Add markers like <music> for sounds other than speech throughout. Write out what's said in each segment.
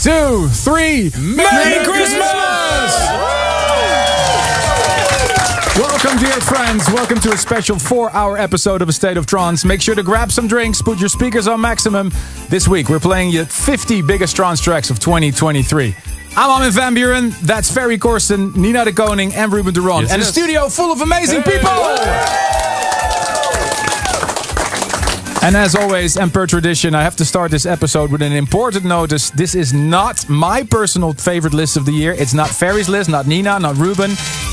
two, three. Merry, Christmas! Welcome, dear friends. Welcome to a special four hour episode of A State of Trance. Make sure to grab some drinks, put your speakers on maximum. This week, we're playing you 50 biggest trance tracks of 2023. I'm Armin van Buuren, that's Ferry Corsten, Nina de Koning, and Ruben de Ron. Yes, and a studio full of amazing people! And as always, and per tradition, I have to start this episode with an important notice. This is not my personal favorite list of the year. It's not Ferry's list, not Nina, not Ruben.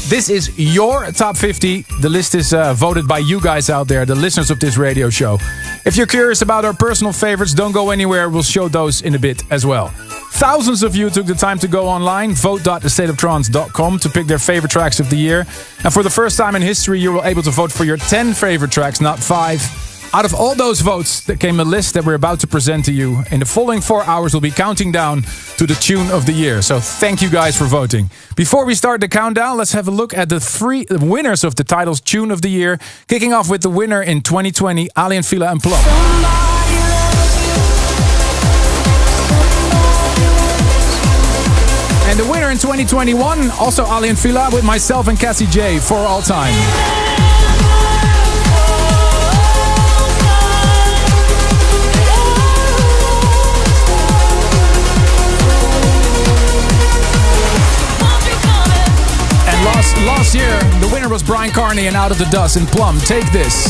This is your top 50. The list is uh, voted by you guys out there, the listeners of this radio show. If you're curious about our personal favorites, don't go anywhere. We'll show those in a bit as well. Thousands of you took the time to go online, vote.thestateoftrance.com to pick their favorite tracks of the year. And for the first time in history, you were able to vote for your 10 favorite tracks, not five. Out of all those votes, there came a list that we're about to present to you. In the following four hours, we'll be counting down to the tune of the year. So thank you guys for voting. Before we start the countdown, let's have a look at the three winners of the title's tune of the year. Kicking off with the winner in 2020, Aly & Fila and Plumb. And the winner in 2021, also Aly & Fila with myself and Cassie J for all time. Last year, the winner was Bryan Kearney and Out of the Dust and Plumb. Take this.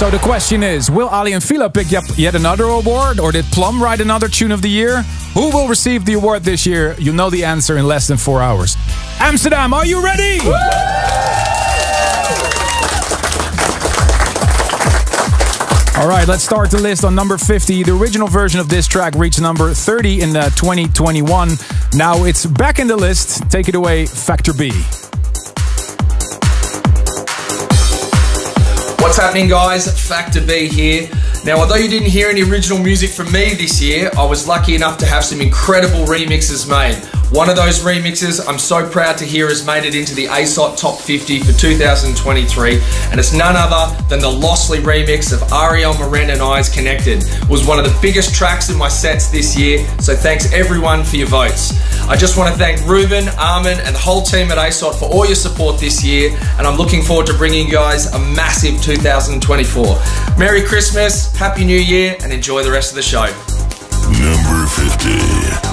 So the question is, will Aly and Fila pick up yet another award or did Plumb write another tune of the year? Who will receive the award this year? You know the answer in less than four hours. Amsterdam, are you ready? All right, let's start the list on number 50. The original version of this track reached number 30 in uh, 2021. Now it's back in the list. Take it away, Factor B. What's happening, guys? Factor B here. Now, although you didn't hear any original music from me this year, I was lucky enough to have some incredible remixes made. One of those remixes I'm so proud to hear has made it into the ASOT Top 50 for 2023, and it's none other than the Lostly remix of Ariel Miranda and Eyes Connected. It was one of the biggest tracks in my sets this year, so thanks everyone for your votes. I just want to thank Ruben, Armin, and the whole team at ASOT for all your support this year, and I'm looking forward to bringing you guys a massive 2024. Merry Christmas, Happy New Year, and enjoy the rest of the show. Number 50.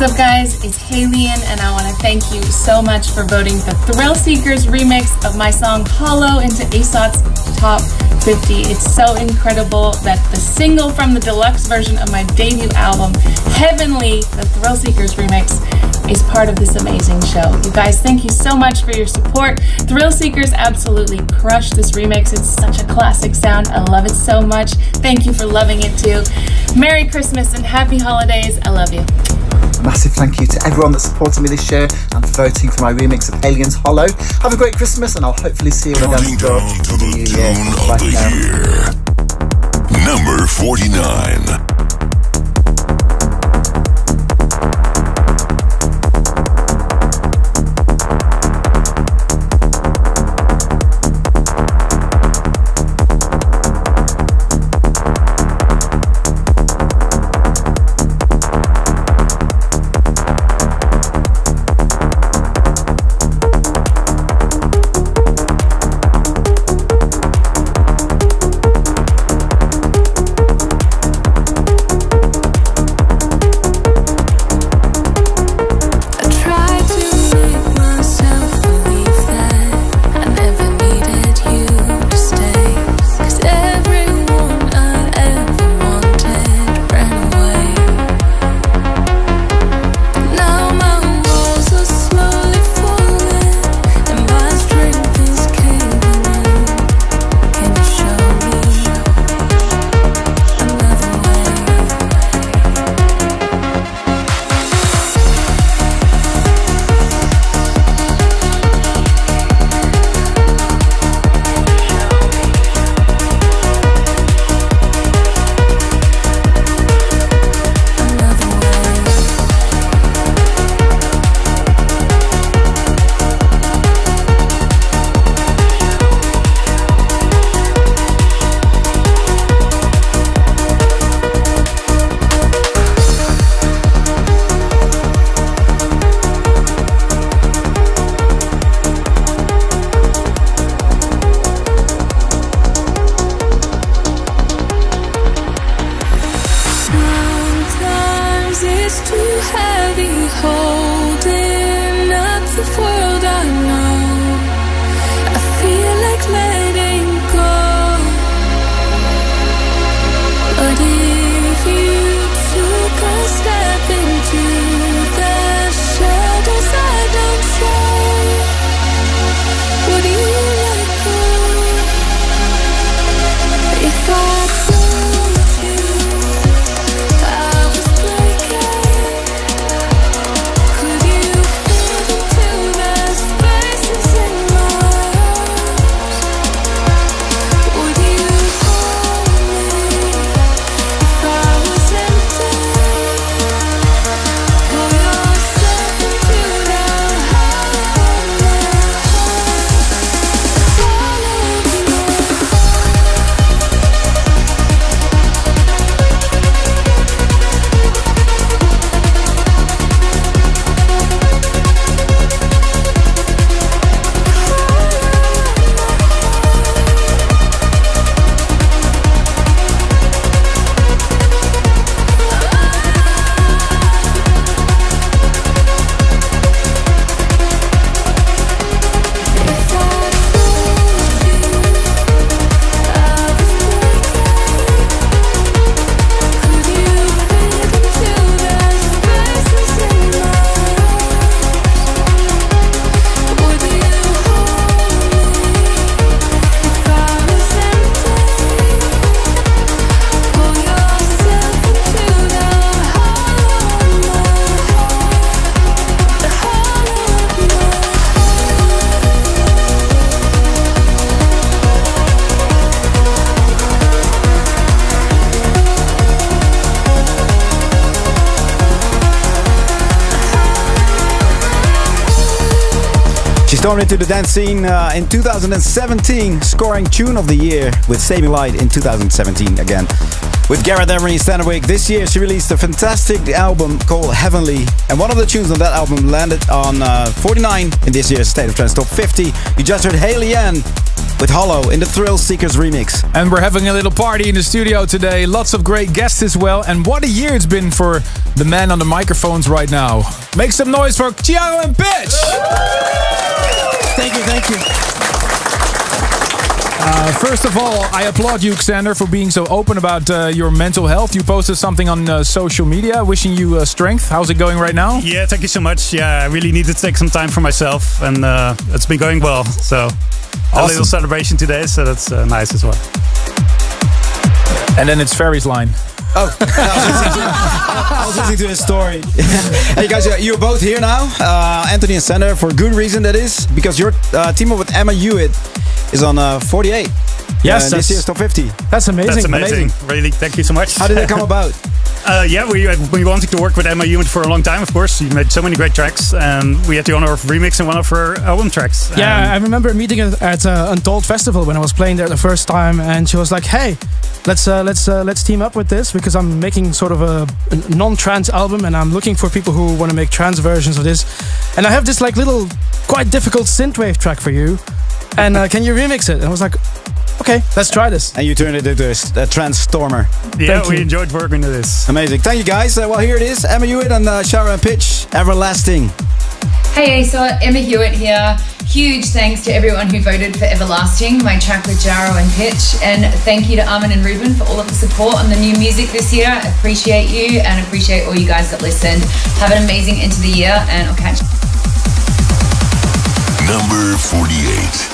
What's up, guys? It's Haliene, and I want to thank you so much for voting the Thrill Seekers remix of my song Hollow into ASOT's top 50. It's so incredible that the single from the deluxe version of my debut album, Heavenly, the Thrill Seekers remix, is part of this amazing show. You guys, thank you so much for your support. Thrill Seekers absolutely crushed this remix. It's such a classic sound. I love it so much. Thank you for loving it too. Merry Christmas and happy holidays. I love you. Massive thank you to everyone that supported me this year and for voting for my remix of Haliene's Hollow. Have a great Christmas and I'll hopefully see you on the Counting dance down to in the the new year. the year. Number 49. Stormed into the dance scene uh, in 2017, scoring Tune of the Year with Saving Light in 2017 again. with Gareth Emery Standerwick. This year she released a fantastic album called Heavenly, and one of the tunes on that album landed on uh, 49 in this year's State of Trance Top 50. You just heard Haliene with Hollow in the Thrill Seekers remix. And we're having a little party in the studio today. Lots of great guests as well. And what a year it's been for the man on the microphones right now. Make some noise for XiJaro and Pitch! Thank you, thank you. Uh, first of all, I applaud you, Sander, for being so open about uh, your mental health. You posted something on uh, social media wishing you uh, strength. How's it going right now? Yeah, thank you so much. Yeah, I really need to take some time for myself, and uh, it's been going well. So, a little celebration today, so that's uh, nice as well. And then it's Ferry's line. Oh, <laughs> I was listening to his story. <laughs> hey guys, uh, you're both here now, uh, Anthony and Sander, for good reason that is, because your uh, team up with Emma Hewitt is on uh, 48. Yes, uh, this that's- year's top 50. That's amazing. That's amazing. Really, thank you so much. How did it come <laughs> about? Uh, yeah, we have been wanting to work with Emma Hewitt for a long time, of course. You made so many great tracks, and we had the honor of remixing one of her album tracks. Yeah, I remember meeting her at uh, Untold Festival when I was playing there the first time, and she was like, "Hey, let's uh, let's uh, let's team up with this because I'm making sort of a, a non-trance album, and I'm looking for people who want to make trance versions of this, and I have this like little, quite difficult synthwave track for you, and uh, can you remix it?" And I was like, "Okay, let's try this." And you turned it into a, s- a transformer. yeah, Thank we you. enjoyed working on this. Amazing. Thank you guys. Uh, well, here it is. Emma Hewitt and uh, XiJaro Pitch. Everlasting. Hey ASOT, Emma Hewitt here. Huge thanks to everyone who voted for Everlasting, my track with XiJaro and Pitch. And thank you to Armin and Ruben for all of the support on the new music this year. I appreciate you and appreciate all you guys that listened. Have an amazing end to the year and I'll catch you. Number 48.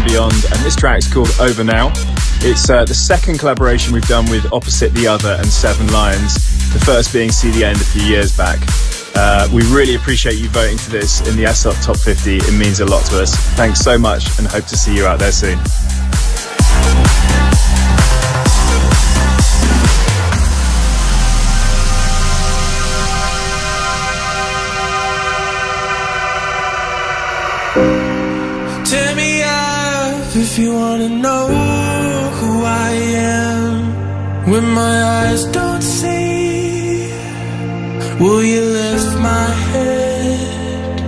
And Beyond, and this track's called Over Now. It's uh, the second collaboration we've done with Opposite the Other and Seven Lions, the first being See the End a few years back. Uh, we really appreciate you voting for this in the SOT Top 50. It means a lot to us. Thanks so much, and hope to see you out there soon. You wanna know who I am. When my eyes don't see, will you lift my head?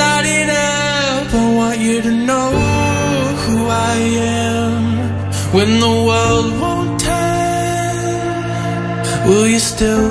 Light it up, I want you to know who I am. When the world won't turn, will you still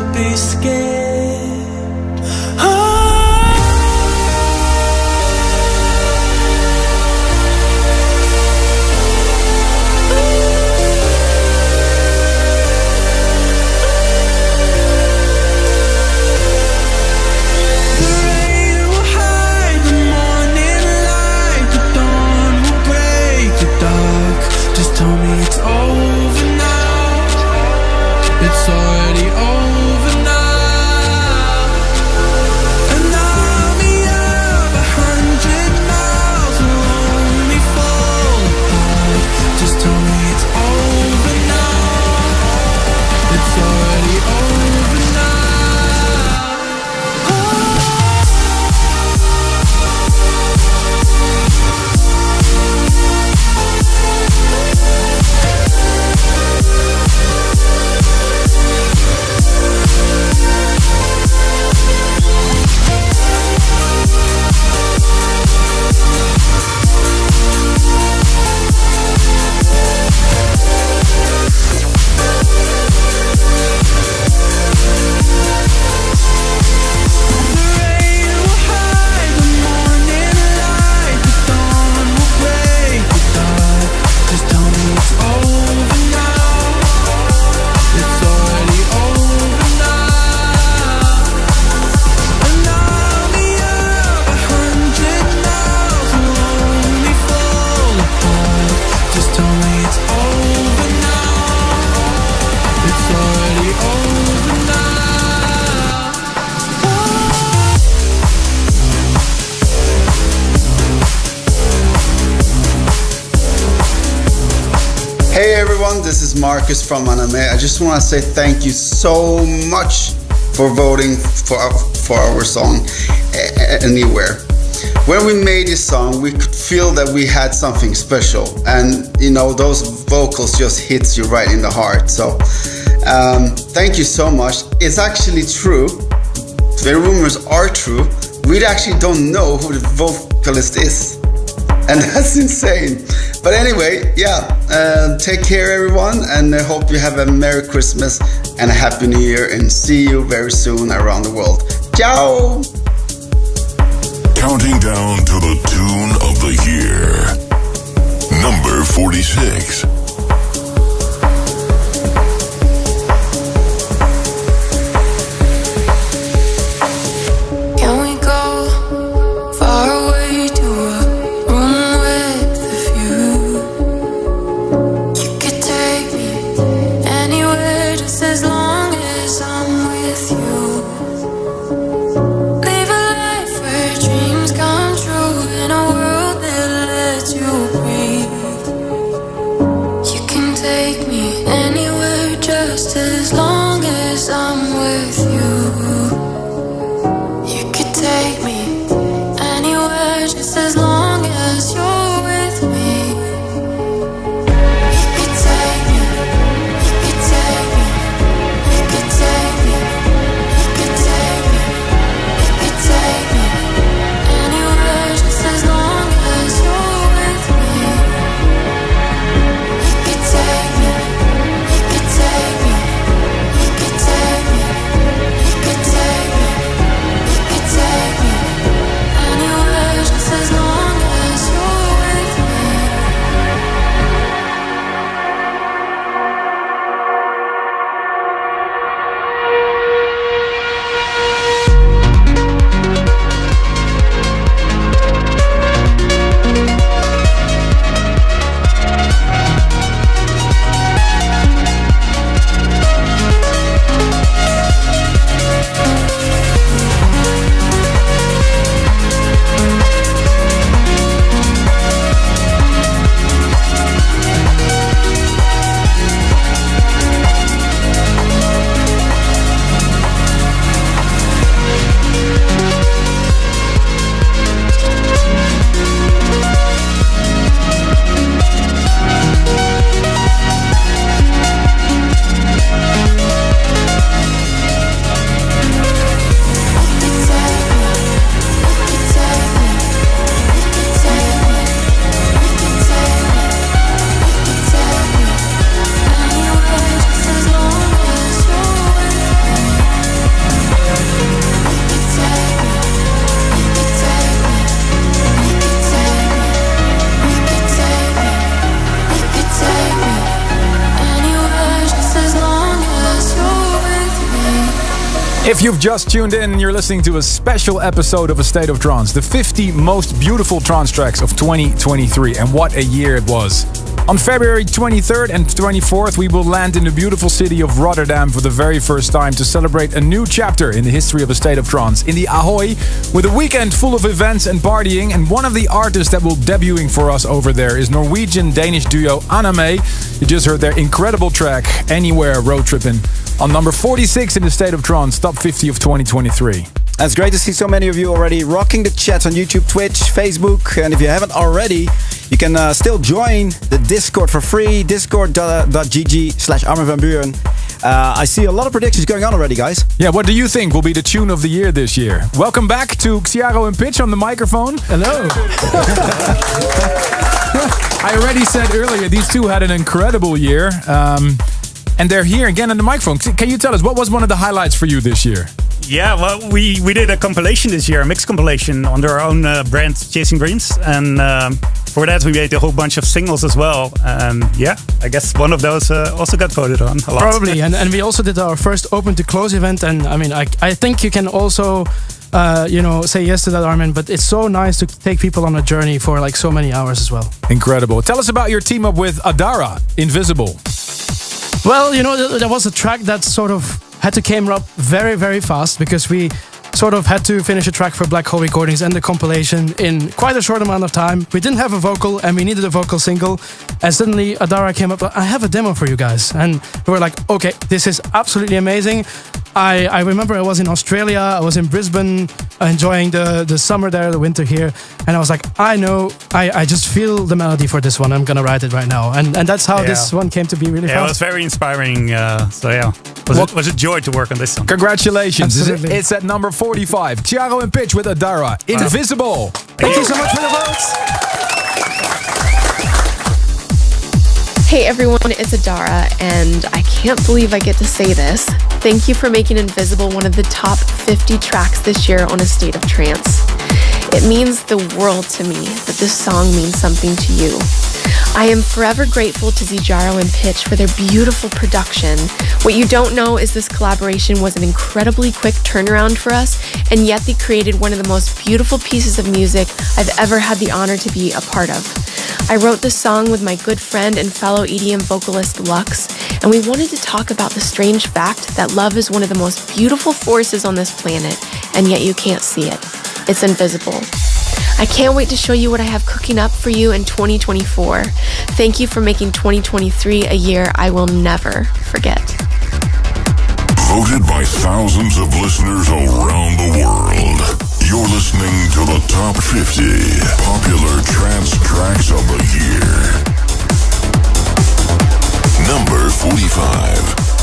Marcus from Aname. I just want to say thank you so much for voting for for our song Anywhere. When we made this song, we could feel that we had something special, and you know those vocals just hits you right in the heart. So, um, thank you so much. It's actually true. The rumors are true. We actually don't know who the vocalist is and <laughs> that's insane. But anyway, yeah, uh, take care, everyone, and I hope you have a Merry Christmas and a Happy New Year, and see you very soon around the world. Ciao! Counting down to the tune of the year. Number 46. You've just tuned in, you're listening to a special episode of A State of Trance, the 50 most beautiful trance tracks of 2023. And what a year it was. On February 23rd and 24th, we will land in the beautiful city of Rotterdam for the very first time to celebrate a new chapter in the history of the State of Trance in the Ahoy, with a weekend full of events and partying. And one of the artists that will debuting for us over there is Norwegian Danish duo Aname. You just heard their incredible track, Anywhere Road Trippin', on number 46 in the State of Trance Top 50 of 2023. It's great to see so many of you already rocking the chat on YouTube, Twitch, Facebook. And if you haven't already, you can uh, still join the Discord for free, discord.gg slash Armin van Buuren. Uh, I see a lot of predictions going on already, guys. Yeah, what do you think will be the tune of the year this year? Welcome back to XiJaro and Pitch on the microphone. Hello. <laughs> I already said earlier, these two had an incredible year. Um, and they're here again on the microphone. Can you tell us what was one of the highlights for you this year? Yeah, well, we, we did a compilation this year, a mix compilation under our own uh, brand, Chasing Dreams. And um, for that, we made a whole bunch of singles as well. And yeah, I guess one of those uh, also got voted on a lot. Probably, and, and we also did our first open to close event, and I mean, I, I think you can also, uh, you know, say yes to that, Armin. But it's so nice to take people on a journey for like so many hours as well. Incredible. Tell us about your team up with Adara, Invisible. Well, you know, th- there was a track that sort of had to came up very, very fast because we sort of had to finish a track for Black Hole Recordings and the compilation in quite a short amount of time. We didn't have a vocal and we needed a vocal single. And suddenly Adara came up, I have a demo for you guys. And we were like, okay, this is absolutely amazing. I, I remember I was in Australia, I was in Brisbane, enjoying the, the summer there, the winter here. And I was like, I know, I, I just feel the melody for this one. I'm going to write it right now. And, and that's how Yeah. this one came to be really Yeah, it was very inspiring. Uh, so yeah, was, it, was a joy to work on this song. Congratulations. Absolutely. It's at number 45. XiJaro and Pitch with Adara, Invisible. Thank you so much for the votes. Hey everyone, it's Adara, and I can't believe I get to say this. Thank you for making Invisible one of the top 50 tracks this year on A State of Trance. It means the world to me that this song means something to you. I am forever grateful to XiJaro and Pitch for their beautiful production. What you don't know is this collaboration was an incredibly quick turnaround for us, and yet they created one of the most beautiful pieces of music I've ever had the honor to be a part of. I wrote this song with my good friend and fellow EDM vocalist Lux, and we wanted to talk about the strange fact that love is one of the most beautiful forces on this planet, and yet you can't see it. It's invisible. I can't wait to show you what I have cooking up for you in 2024. Thank you for making 2023 a year I will never forget. Voted by thousands of listeners around the world. You're listening to the top 50 popular trance tracks of the year. Number 45.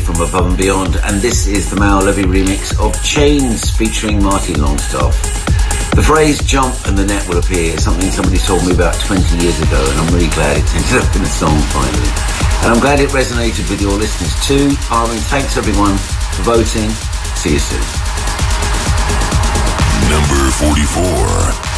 From Above and Beyond, and this is the Maor Levi remix of Chains featuring Martin Longstaff. The phrase jump and the net will appear is something somebody told me about 20 years ago, and I'm really glad it's ended <laughs> up in a song finally. And I'm glad it resonated with your listeners too. Armin, thanks everyone for voting. See you soon. Number 44.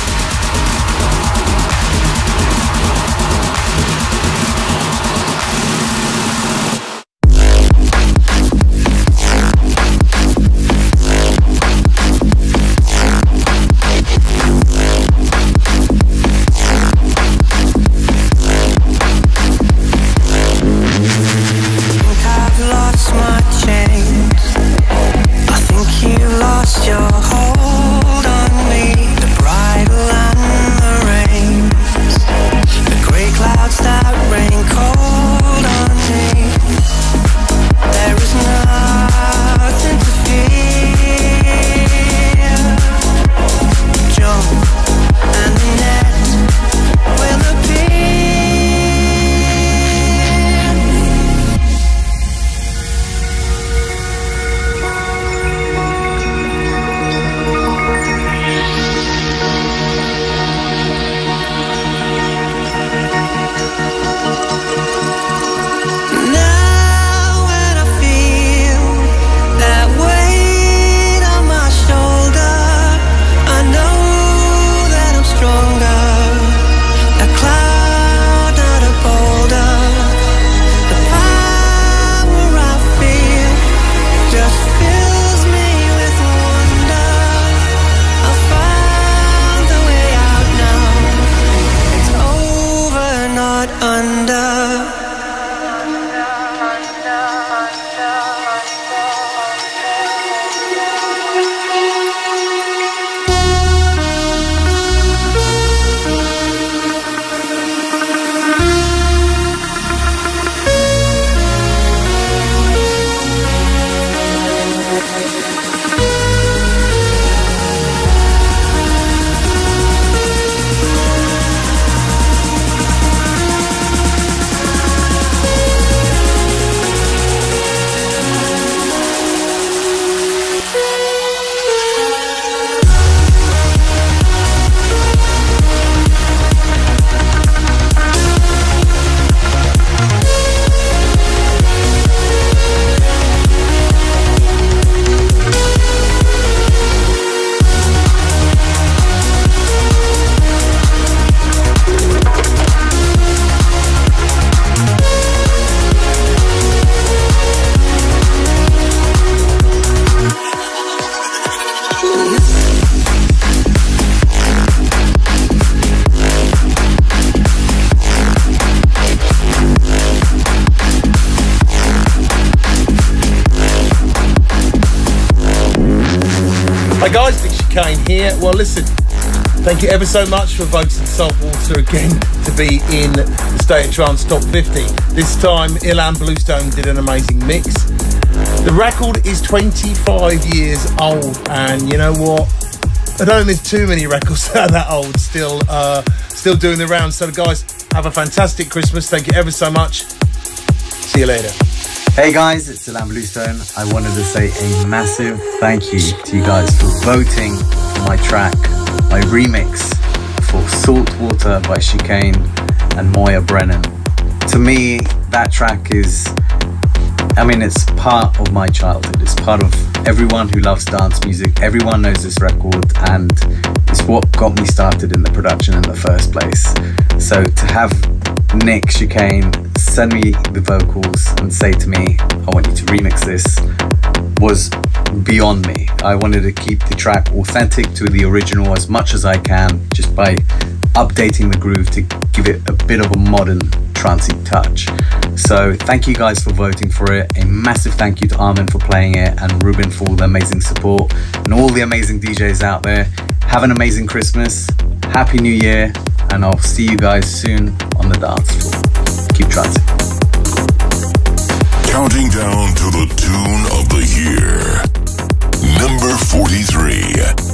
Listen, thank you ever so much for voting Saltwater again to be in the State of Trance Top 50. This time, Ilan Bluestone did an amazing mix. The record is 25 years old, and you know what? I don't think there's too many records <laughs> that are that old still, uh, still doing the rounds. So, guys, have a fantastic Christmas. Thank you ever so much. See you later. Hey guys, it's Ilan Bluestone. I wanted to say a massive thank you to you guys for voting my track, my remix for Saltwater by Chicane and Moya Brennan. To me, that track is, I mean, it's part of my childhood. It's part of everyone who loves dance music. Everyone knows this record, and it's what got me started in the production in the first place. So to have Nick Chicane send me the vocals and say to me, I want you to remix this, was beyond me. I wanted to keep the track authentic to the original as much as I can, just by updating the groove to give it a bit of a modern trancey touch. So thank you guys for voting for it. A massive thank you to Armin for playing it and Ruben for all the amazing support and all the amazing DJs out there. Have an amazing Christmas, Happy New Year, and I'll see you guys soon on the dance floor. Keep trancing. Counting down to the tune of the year. Number 43.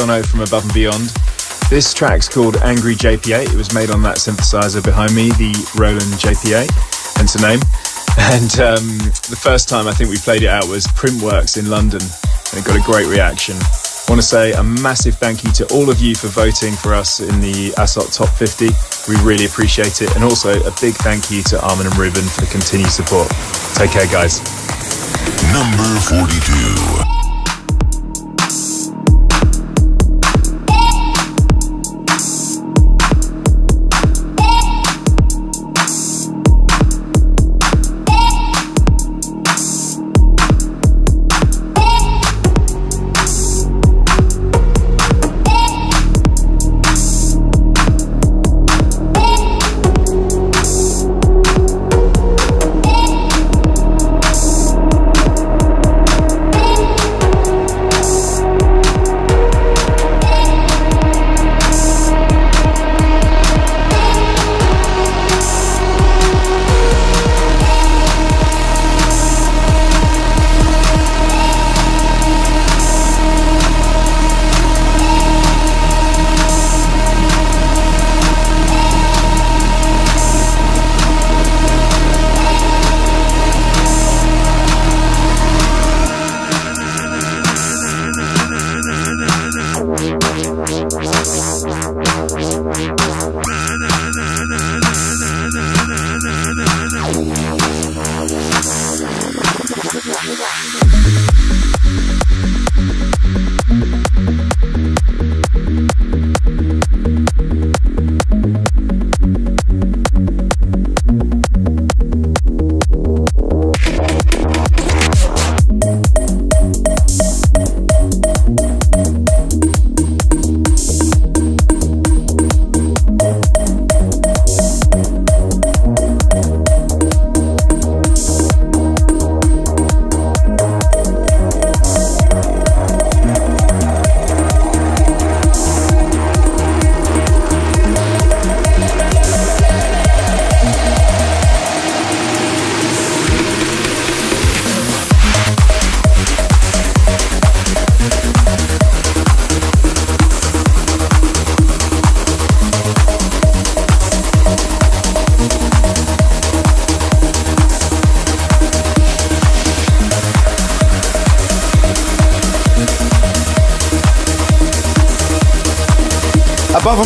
From Above and Beyond. This track's called Angry JP8. It was made on that synthesizer behind me, the Roland JP8, hence the name. <laughs> And um, the first time I think we played it out was Printworks in London, and it got a great reaction. I want to say a massive thank you to all of you for voting for us in the ASOT Top 50. We really appreciate it. And also a big thank you to Armin and Ruben for the continued support. Take care, guys. Number 42.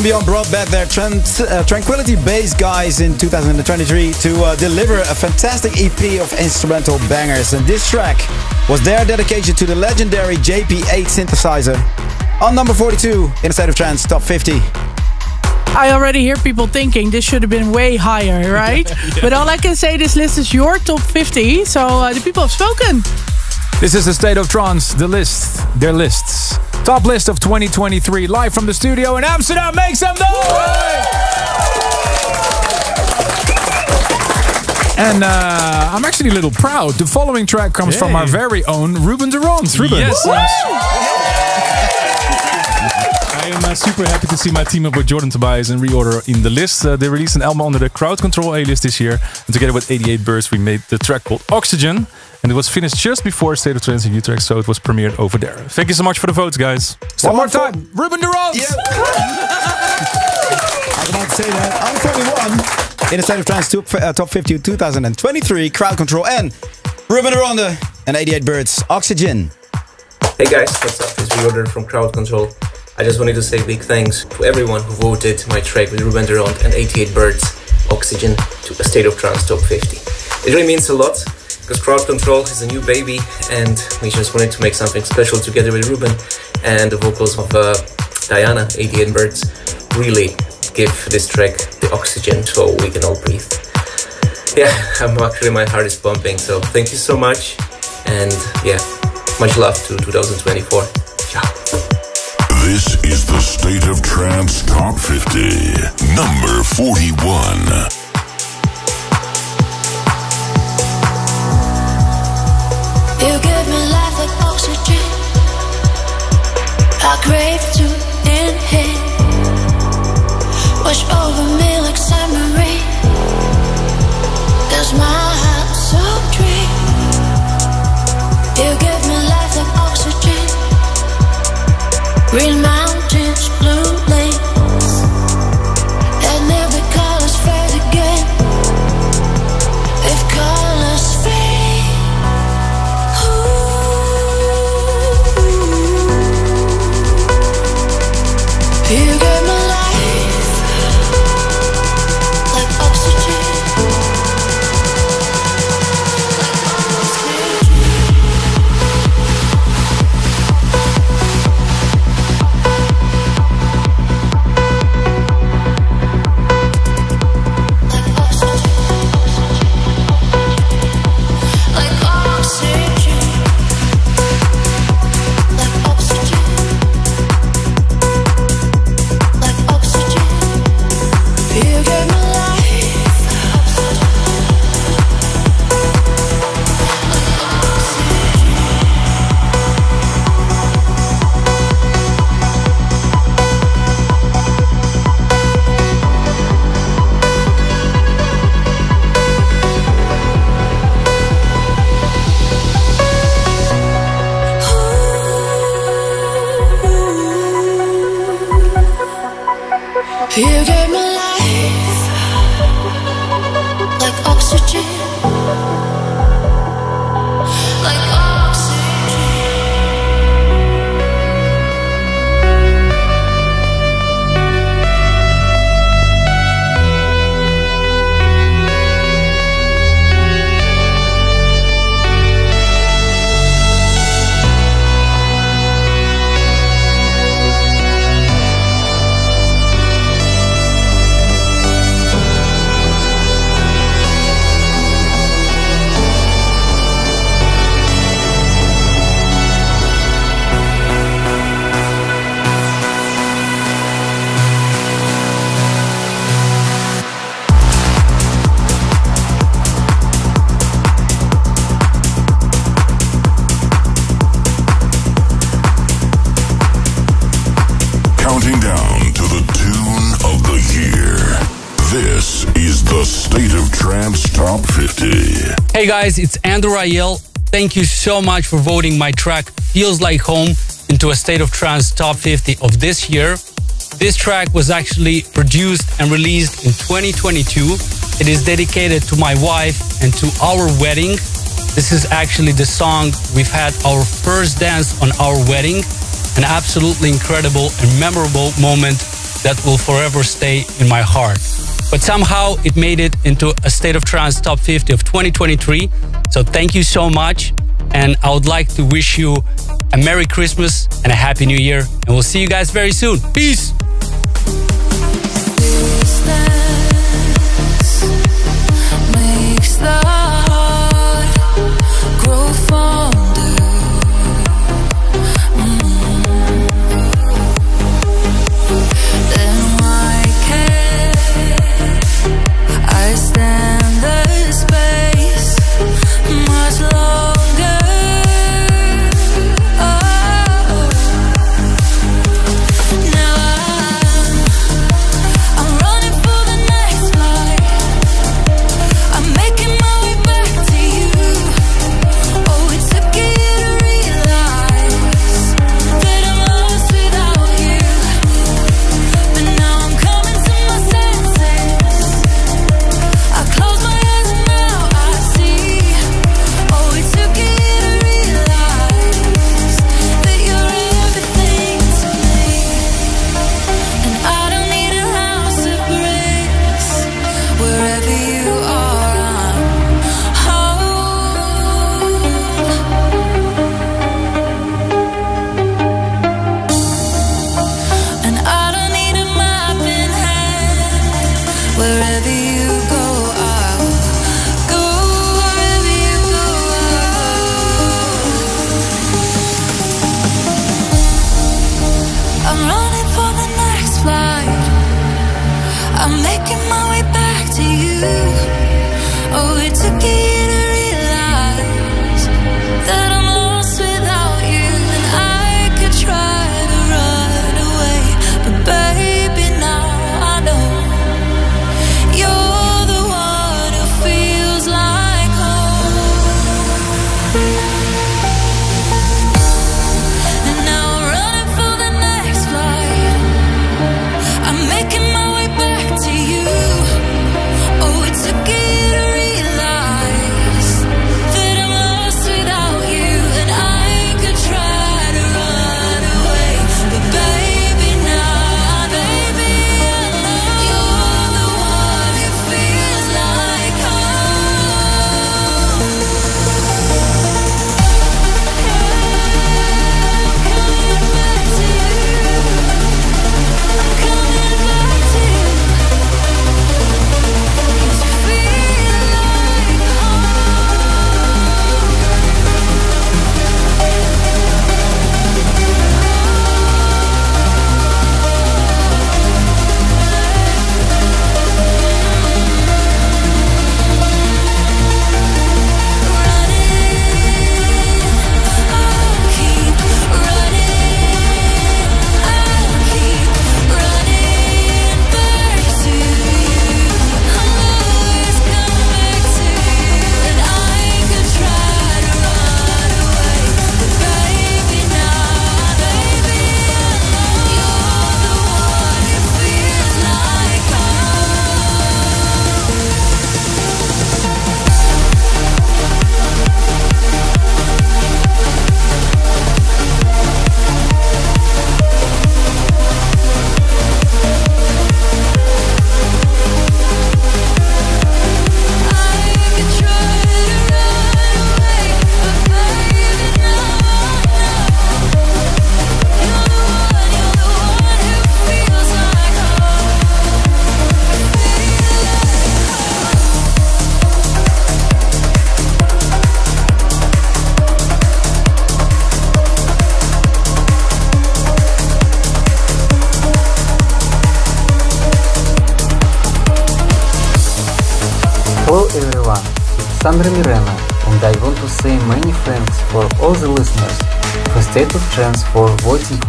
Beyond brought back their trans- uh, Tranquility Base guys in 2023 to uh, deliver a fantastic EP of instrumental bangers. And this track was their dedication to the legendary JP8 synthesizer. On number 42 in the State of Trance Top 50. I already hear people thinking this should have been way higher, <laughs> right? But all I can say, this list is your top 50, so uh, the people have spoken. This is the State of Trance, the list, their lists. Top list of 2023, live from the studio in Amsterdam. Make some noise! And uh, I'm actually a little proud. The following track comes from our very own Ruben Ronde. Ruben. Yes, I am uh, super happy to see my team up with Jordan Tobias and Reorder in the list. Uh, they released an album under the Crowd Control A list this year. And together with 88 Birds, we made the track called Oxygen. And it was finished just before State of Trance in Utrecht, so it was premiered over there. Thank you so much for the votes, guys. One more time. Ruben de Ronde. <laughs> I was about to say that. On 41 in the State of Trance top, uh, top 50 2023, Crowd Control and Ruben de Ronde and 88 Birds, Oxygen. Hey guys, what's up? It's Reorder from Crowd Control. I just wanted to say big thanks to everyone who voted my track with Ruben de Ronde and 88 Birds, Oxygen, to a State of Trance Top 50. It really means a lot because Crowd Control is a new baby and we just wanted to make something special together with Ruben and the vocals of uh, Diana, 88 Birds, really give this track the oxygen so we can all breathe. Yeah, <laughs> I'm actually my heart is pumping, so thank you so much and yeah, much love to 2024. This is the State of Trance Top 50, number 41. Hey guys, it's Andrew Rayel. Thank you so much for voting my track Feels Like Home into a State of Trance Top 50 of this year. This track was actually produced and released in 2022. It is dedicated to my wife and to our wedding. This is actually the song we've had our first dance on our wedding. An absolutely incredible and memorable moment that will forever stay in my heart but somehow it made it into a State of Trance Top 50 of 2023. So thank you so much. And I would like to wish you a Merry Christmas and a Happy New Year. And we'll see you guys very soon. Peace.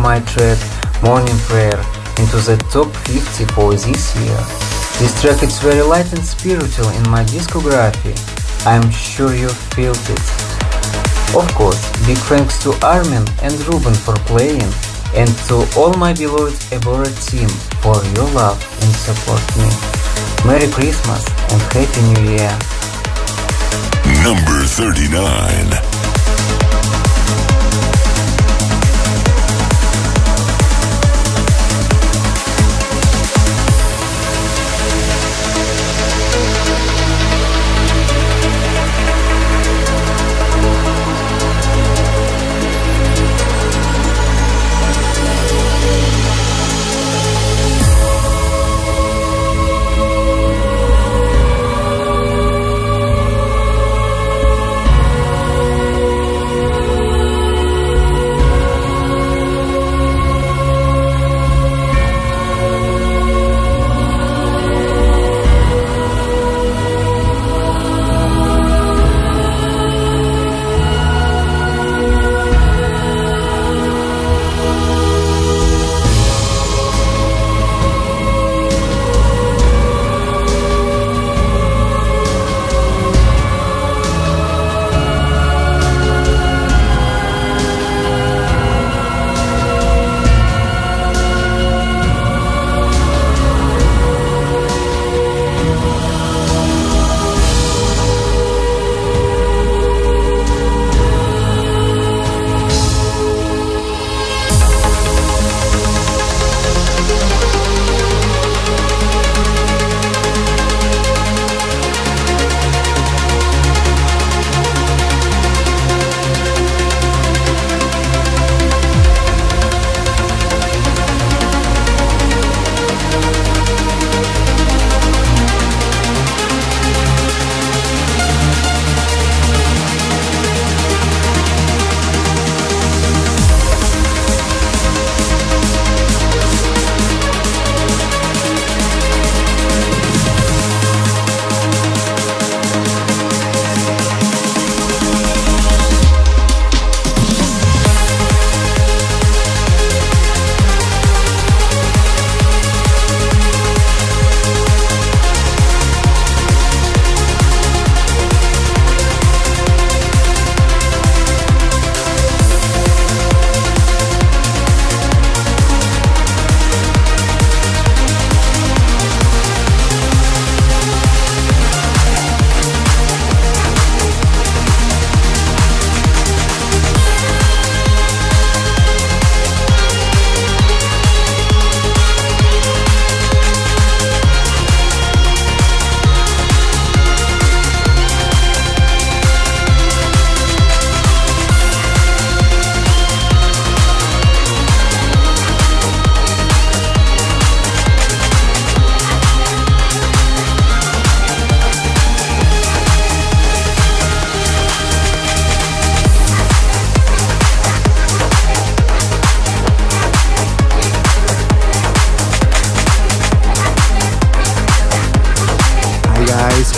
my track Morning Prayer into the top 50 for this year. This track is very light and spiritual in my discography. I'm sure you felt it. Of course, big thanks to Armin and Ruben for playing and to all my beloved Ebora team for your love and support me. Merry Christmas and Happy New Year! Number 39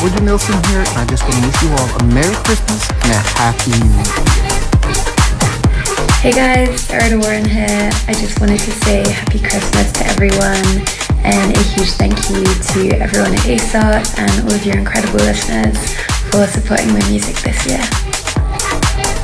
Woody Nilsson here, and I just want to wish you all a Merry Christmas and a Happy New Year. Hey guys, Sarah Warren here. I just wanted to say Happy Christmas to everyone and a huge thank you to everyone at ASOT and all of your incredible listeners for supporting my music this year.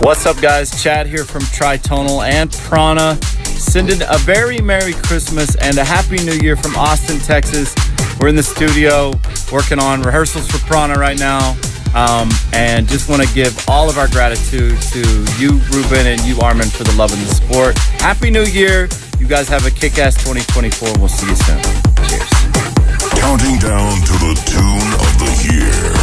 What's up, guys? Chad here from Tritonal and Prana. Sending a very Merry Christmas and a Happy New Year from Austin, Texas. We're in the studio working on rehearsals for Prana right now. Um, and just want to give all of our gratitude to you, Ruben, and you, Armin, for the love and the support. Happy New Year. You guys have a kick ass 2024. We'll see you soon. Cheers. Counting down to the tune of the year.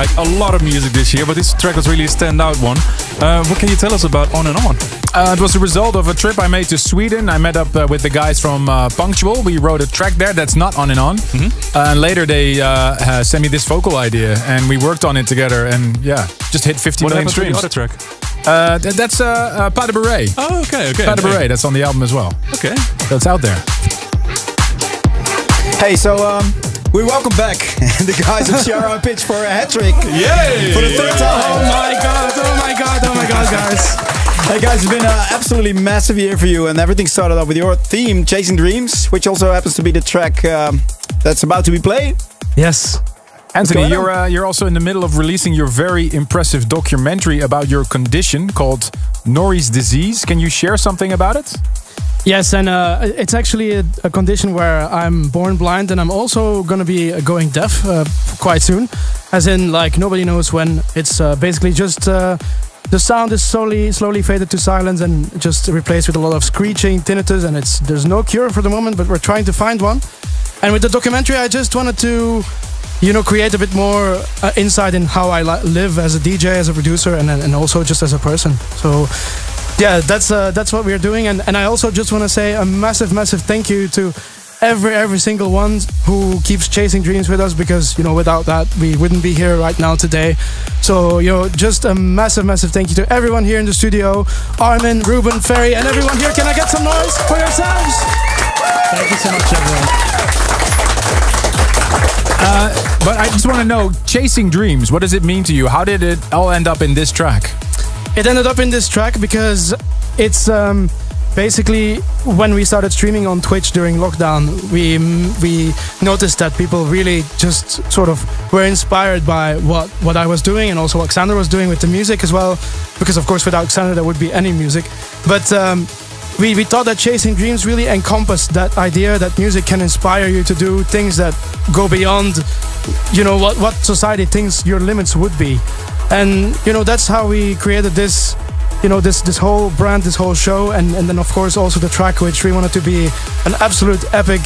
Like a lot of music this year, but this track was really a standout one. Uh, what can you tell us about On and On? Uh, it was the result of a trip I made to Sweden. I met up uh, with the guys from uh, Punctual. We wrote a track there that's not on and on. and later they uh, sent me this vocal idea, and we worked on it together. And yeah, just hit 50 What million happened to the streams. other track? Uh, th- that's uh, uh, Pas de Beret. Oh, okay, okay. Pas de. Beret. That's on the album as well. Okay. So it's out there. Hey, so um, we welcome back <laughs> the guys of and Pitch for a hat trick. Yay! For the third time. Oh my god, oh my god, oh my god, guys. Hey guys, it's been an absolutely massive year for you, and everything started off with your theme, Chasing Dreams, which also happens to be the track um, that's about to be played. Yes. Anthony, you're uh, you're also in the middle of releasing your very impressive documentary about your condition called Norrie's disease. Can you share something about it? Yes, and uh, it's actually a, a condition where I'm born blind, and I'm also going to be uh, going deaf uh, quite soon. As in, like nobody knows when. It's uh, basically just uh, the sound is slowly, slowly faded to silence and just replaced with a lot of screeching, tinnitus, and it's there's no cure for the moment, but we're trying to find one. And with the documentary, I just wanted to, you know, create a bit more uh, insight in how I li- live as a DJ, as a producer, and and also just as a person. So yeah, that's uh, that's what we're doing, and and I also just want to say a massive, massive thank you to every every single one who keeps chasing dreams with us because you know without that we wouldn't be here right now today. So you know, just a massive, massive thank you to everyone here in the studio, Armin, Ruben, Ferry, and everyone here. Can I get some noise for yourselves? Thank you so much, everyone. Uh, but I just want to know, chasing dreams. What does it mean to you? How did it all end up in this track? It ended up in this track because it's um, basically when we started streaming on Twitch during lockdown, we we noticed that people really just sort of were inspired by what what I was doing and also what Sander was doing with the music as well. Because of course, without Sander, there would be any music. But um, we, we thought that chasing dreams really encompassed that idea that music can inspire you to do things that go beyond you know what what society thinks your limits would be and you know that's how we created this you know this this whole brand this whole show and and then of course also the track which we wanted to be an absolute epic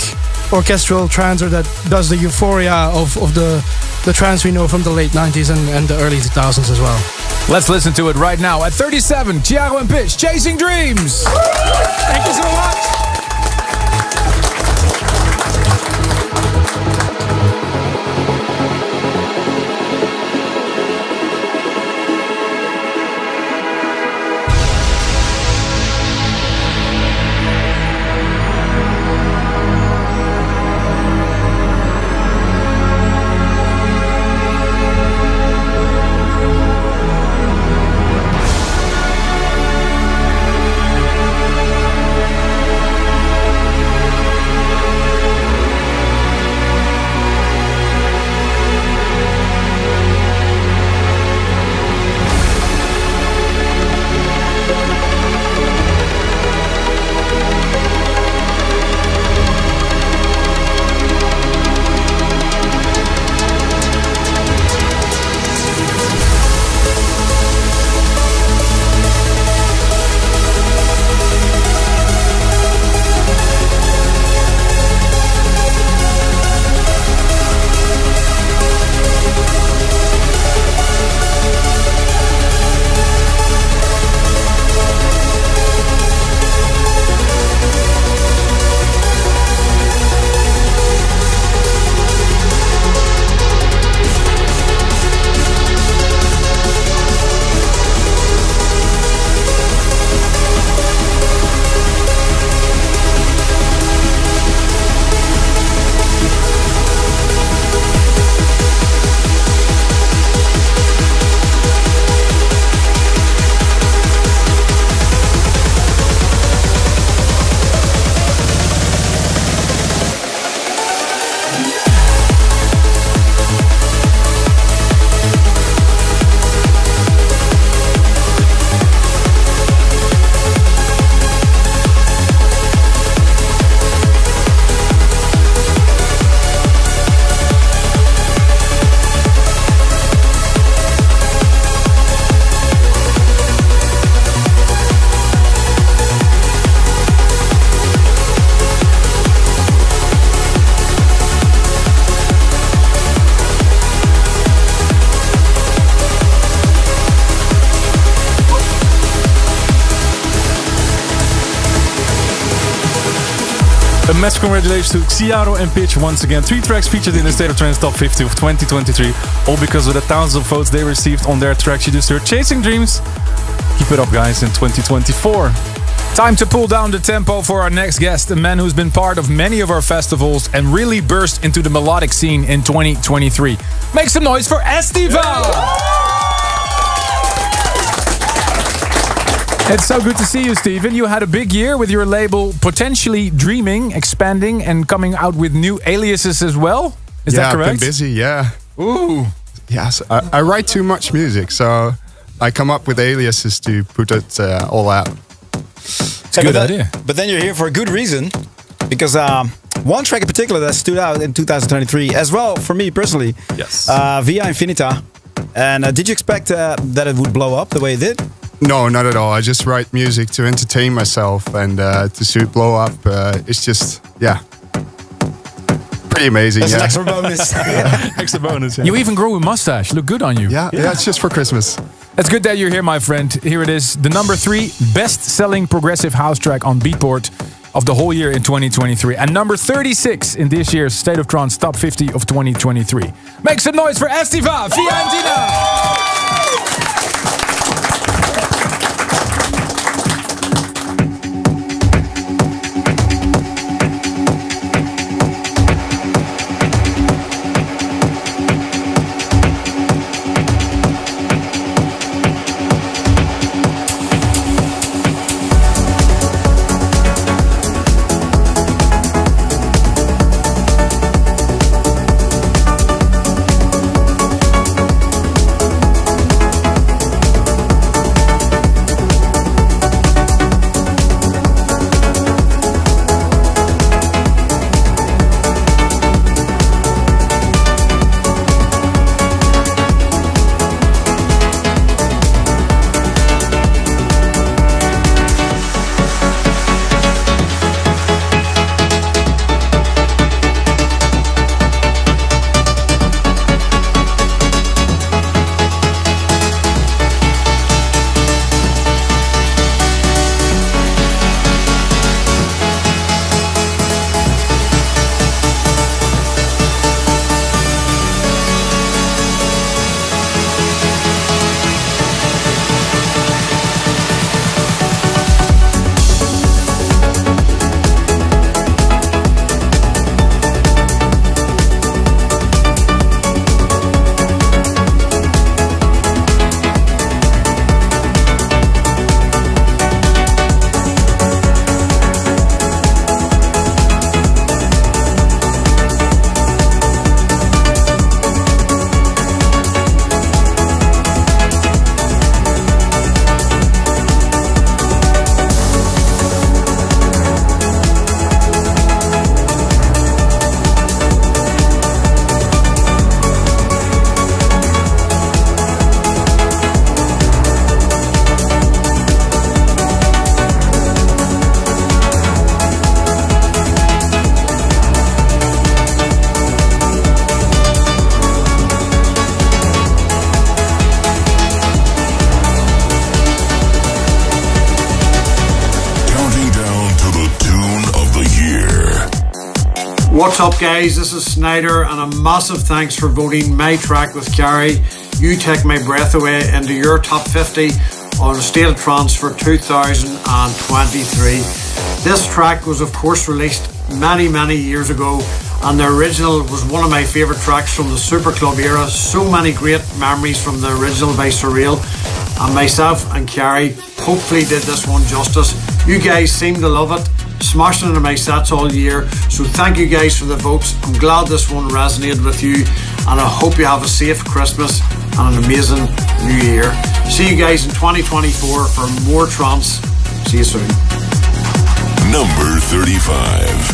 orchestral trancer that does the euphoria of of the the trance we know from the late 90s and, and the early 2000s as well Let's listen to it right now. At 37, XiJaro and Pitch, Chasing Dreams. thank you so much congratulations to XiJaro and Pitch once again. Three tracks featured in the State of Trance Top 50 of 2023, all because of the thousands of votes they received on their tracks. You just heard Chasing Dreams. Keep it up, guys, in 2024. Time to pull down the tempo for our next guest, a man who's been part of many of our festivals and really burst into the melodic scene in 2023. Make some noise for Estiva! It's so good to see you, Steven. You had a big year with your label potentially dreaming, expanding, and coming out with new aliases as well. Is yeah, that correct? I've been busy, yeah. Ooh. Yes, I, I write too much music, so I come up with aliases to put it uh, all out. It's a good idea. But then you're here for a good reason, because um, one track in particular that stood out in 2023, as well for me personally. Yes. Uh, Via Infinita. And uh, did you expect uh, that it would blow up the way it did? No, not at all. I just write music to entertain myself and uh, to see it blow up. Uh, it's just, yeah, pretty amazing. That's yeah. an extra bonus. <laughs> <laughs> extra bonus. You even grow a mustache. Look good on you. Yeah, yeah, it's just for Christmas. It's good that you're here, my friend. Here it is, the number three best-selling progressive house track on Beatport of the whole year in 2023, and number 36 in this year's State of Trance Top 50 of 2023. Make some noise for Estiva Via Infinita! Up, guys? This is Sneijder, and a massive thanks for voting my track with Carrie. You take my breath away into your top 50 on State of Trance for 2023. This track was, of course, released many, many years ago, and the original was one of my favourite tracks from the Super Club era. So many great memories from the original by Surreal, and myself and Carrie hopefully did this one justice. You guys seem to love it smashing into my sets all year. So thank you guys for the votes. I'm glad this one resonated with you, and I hope you have a safe Christmas and an amazing New Year. See you guys in 2024 for more Trumps. See you soon. Number 35.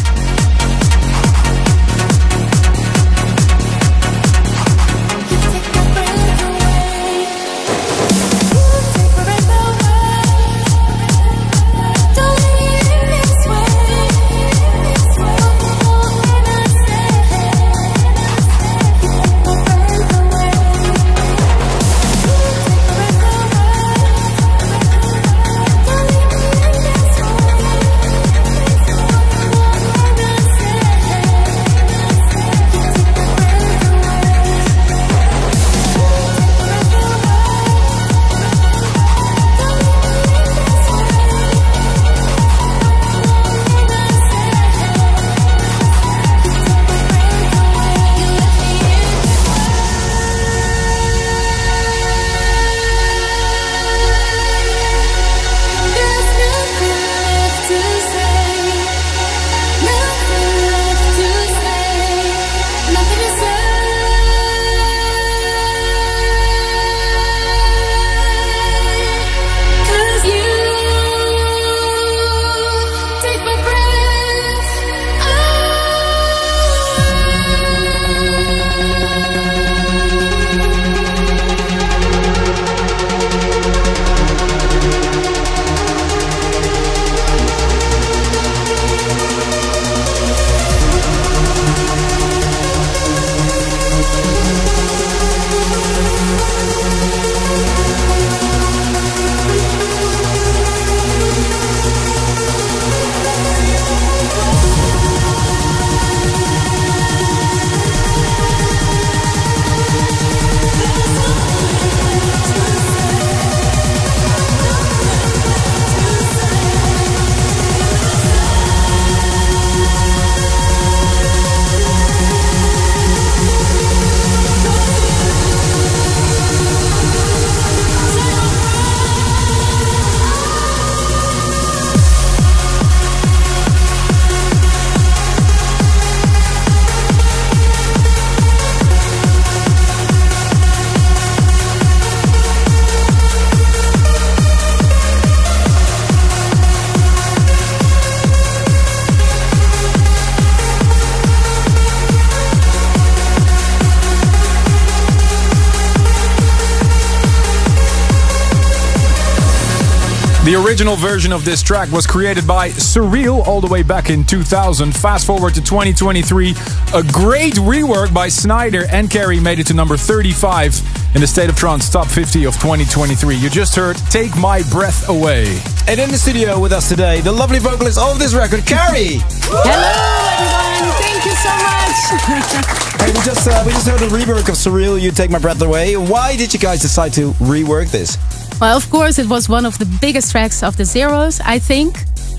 Original version of this track was created by Surreal all the way back in 2000. Fast forward to 2023, a great rework by Sneijder and Carey made it to number 35 in the State of Trance Top 50 of 2023. You just heard Take My Breath Away. And in the studio with us today, the lovely vocalist of this record, Carrie. Hello, everyone. Thank you so much. <laughs> Hey, we just uh, we just heard a rework of Surreal. You take my breath away. Why did you guys decide to rework this? Well, of course, it was one of the biggest tracks of the Zeros, I think,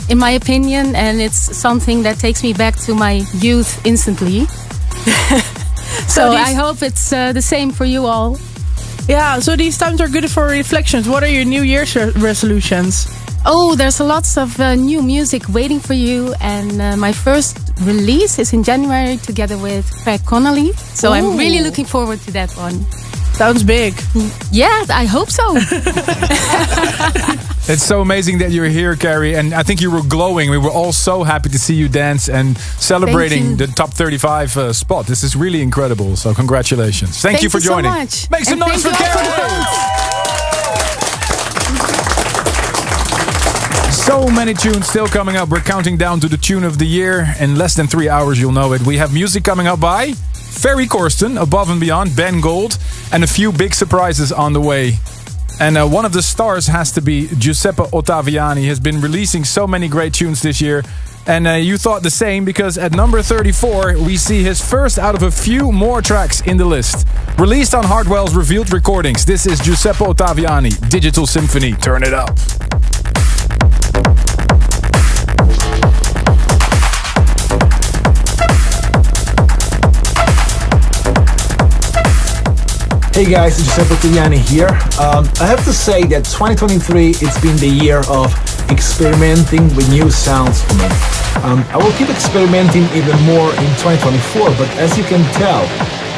in my opinion, and it's something that takes me back to my youth instantly. <laughs> so these- I hope it's uh, the same for you all. Yeah, so these times are good for reflections. What are your New Year's re- resolutions? Oh, there's a lots of uh, new music waiting for you, and uh, my first release is in January together with Craig Connelly. So I'm really looking forward to that one. Sounds big. Yeah, I hope so. <laughs> It's so amazing that you're here, Carrie, and I think you were glowing. We were all so happy to see you dance and celebrating the top 35 uh, spot. This is really incredible. So congratulations. Thank, you for so joining. much. Make some And noise for thank you all Carrie. So many tunes still coming up. We're counting down to the tune of the year. In less than three hours, you'll know it. We have music coming up by Ferry Corsten, Above and Beyond, Ben Gold, and a few big surprises on the way. And uh, one of the stars has to be Giuseppe Ottaviani. He has been releasing so many great tunes this year. And uh, you thought the same because at number 34, we see his first out of a few more tracks in the list. Released on Hardwell's Revealed Recordings, this is Giuseppe Ottaviani, Digital Symphony. Turn it up. Hey guys, it's Giuseppe Ottaviani here. Um, I have to say that 2023 it's been the year of experimenting with new sounds for me. Um, I will keep experimenting even more in 2024, but as you can tell,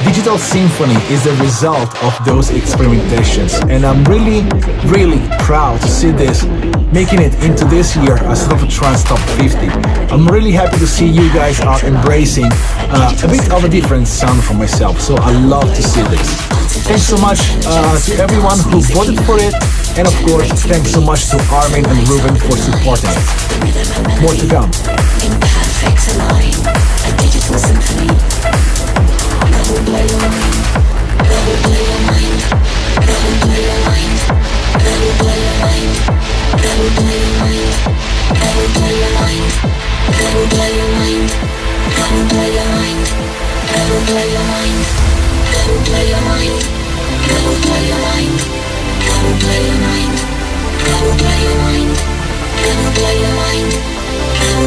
Digital Symphony is the result of those experimentations, and I'm really, really proud to see this making it into this year as Love Trance Top 50. I'm really happy to see you guys are embracing uh, a bit of a different sound for myself, so I love to see this. Thanks so much uh, to everyone who voted for it, and of course, thanks so much to Armin and Ruben for supporting it. More to come. Digital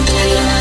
symphony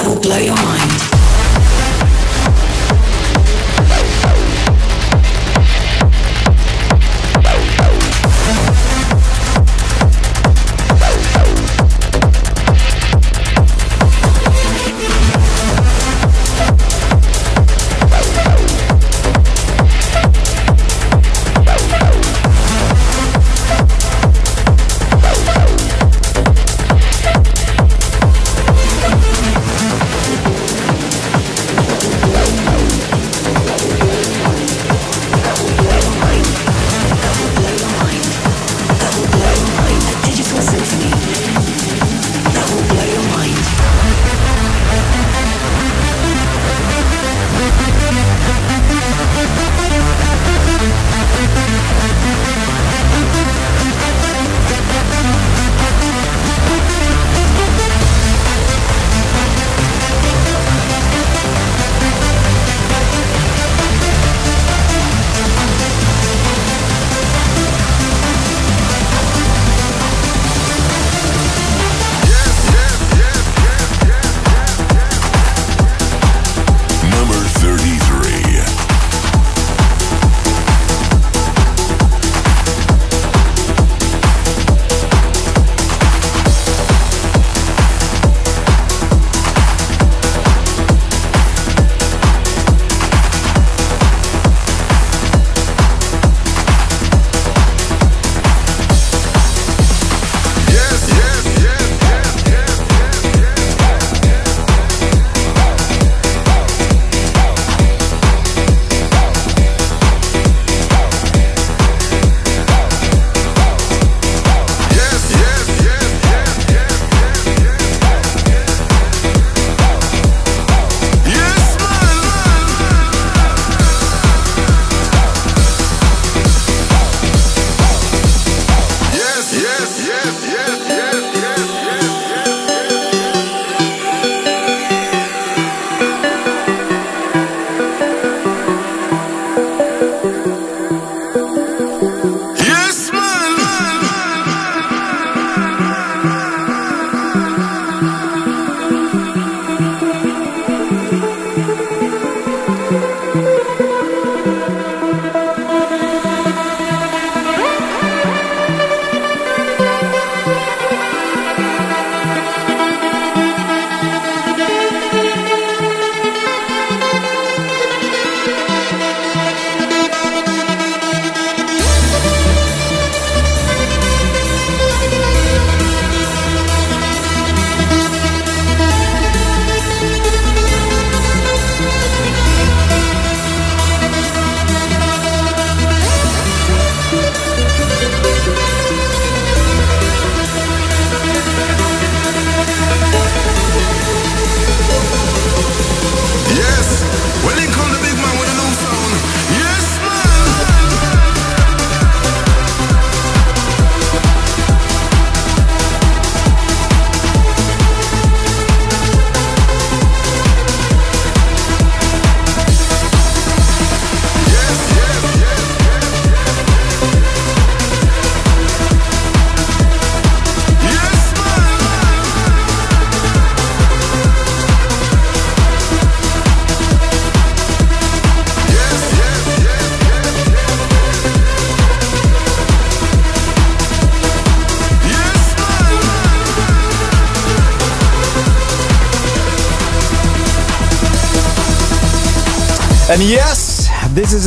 that will blow your mind.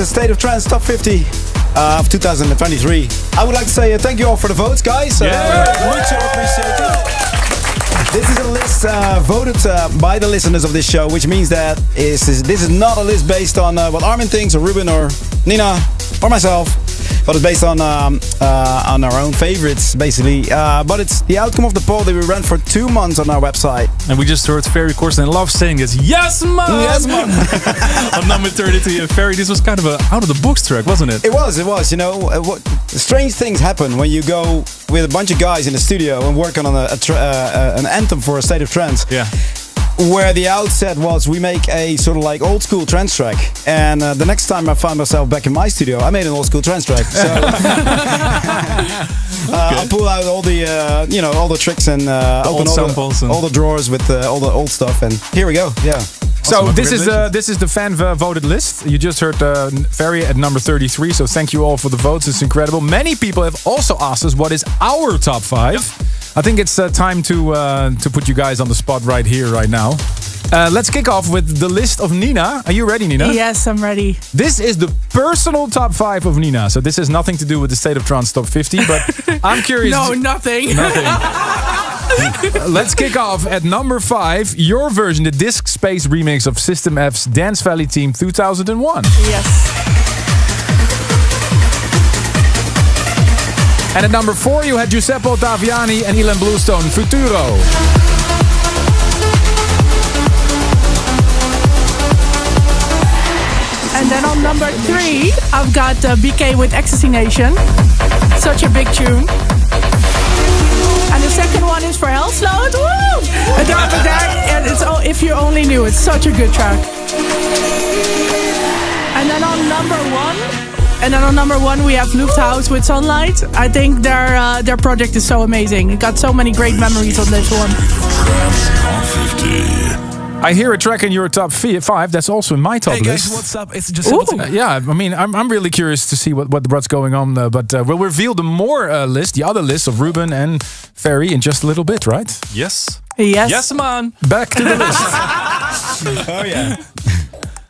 A State of Trance Top 50 uh, of 2023. I would like to say uh, thank you all for the votes, guys. Uh, much appreciated. This is a list uh, voted uh, by the listeners of this show, which means that is, is this is not a list based on uh, what Armin thinks, or Ruben, or Nina, or myself, but it's based on um, uh, on our own favorites, basically. Uh, but it's the outcome of the poll that we ran for two months on our website. And we just heard Ferry Corsten and love saying this. Yes, man! Yes, man! <laughs> on number 32. And Ferry, this was kind of a out of the box track, wasn't it? It was, it was. You know, uh, what strange things happen when you go with a bunch of guys in the studio and working on a, a uh, uh, an anthem for a state of trance. Yeah. Where the outset was, we make a sort of like old school trance track, and uh, the next time I found myself back in my studio, I made an old school trance track. So <laughs> <laughs> uh, I'll pull out all the uh, you know all the tricks and uh, The open all, samples the, and- all the drawers with uh, all the old stuff, and here we go. Yeah. So this is uh, this is the fan voted list. You just heard uh, Ferry at number 33. So thank you all for the votes. It's incredible. Many people have also asked us what is our top five. I think it's uh, time to uh, to put you guys on the spot right here, right now. Uh, let's kick off with the list of Nina. Are you ready, Nina? Yes, I'm ready. This is the personal top five of Nina. So this has nothing to do with the State of Trance top 50. But <laughs> I'm curious. No, nothing. Nothing. <laughs> Let's kick off at number five. Your version, the Disc Space remix of System F's Dance Valley Theme 2001. Yes. And at number four, you had Giuseppe Ottaviani and Ilan Bluestone, Futuro. And then on number three, I've got uh, BK with Ecstasy Nation. Such a big tune. And the second one is for Hellsload. Woo! And over there, and it's all, if you only knew, it's such a good track. And then on number one, and then on number one we have Lufthouse with Sunlight. I think their uh, their project is so amazing. It got so many great memories on this one. I hear a track in your top five that's also in my top Hey guys, list. what's up? It's Giuseppe. Uh, yeah, I mean, I'm, I'm really curious to see what, what what's going on, uh, but uh, we'll reveal the more uh, list, the other list of Ruben and Ferry in just a little bit, right? Yes. Yes. Yes, man. Back to the list. <laughs> oh, yeah.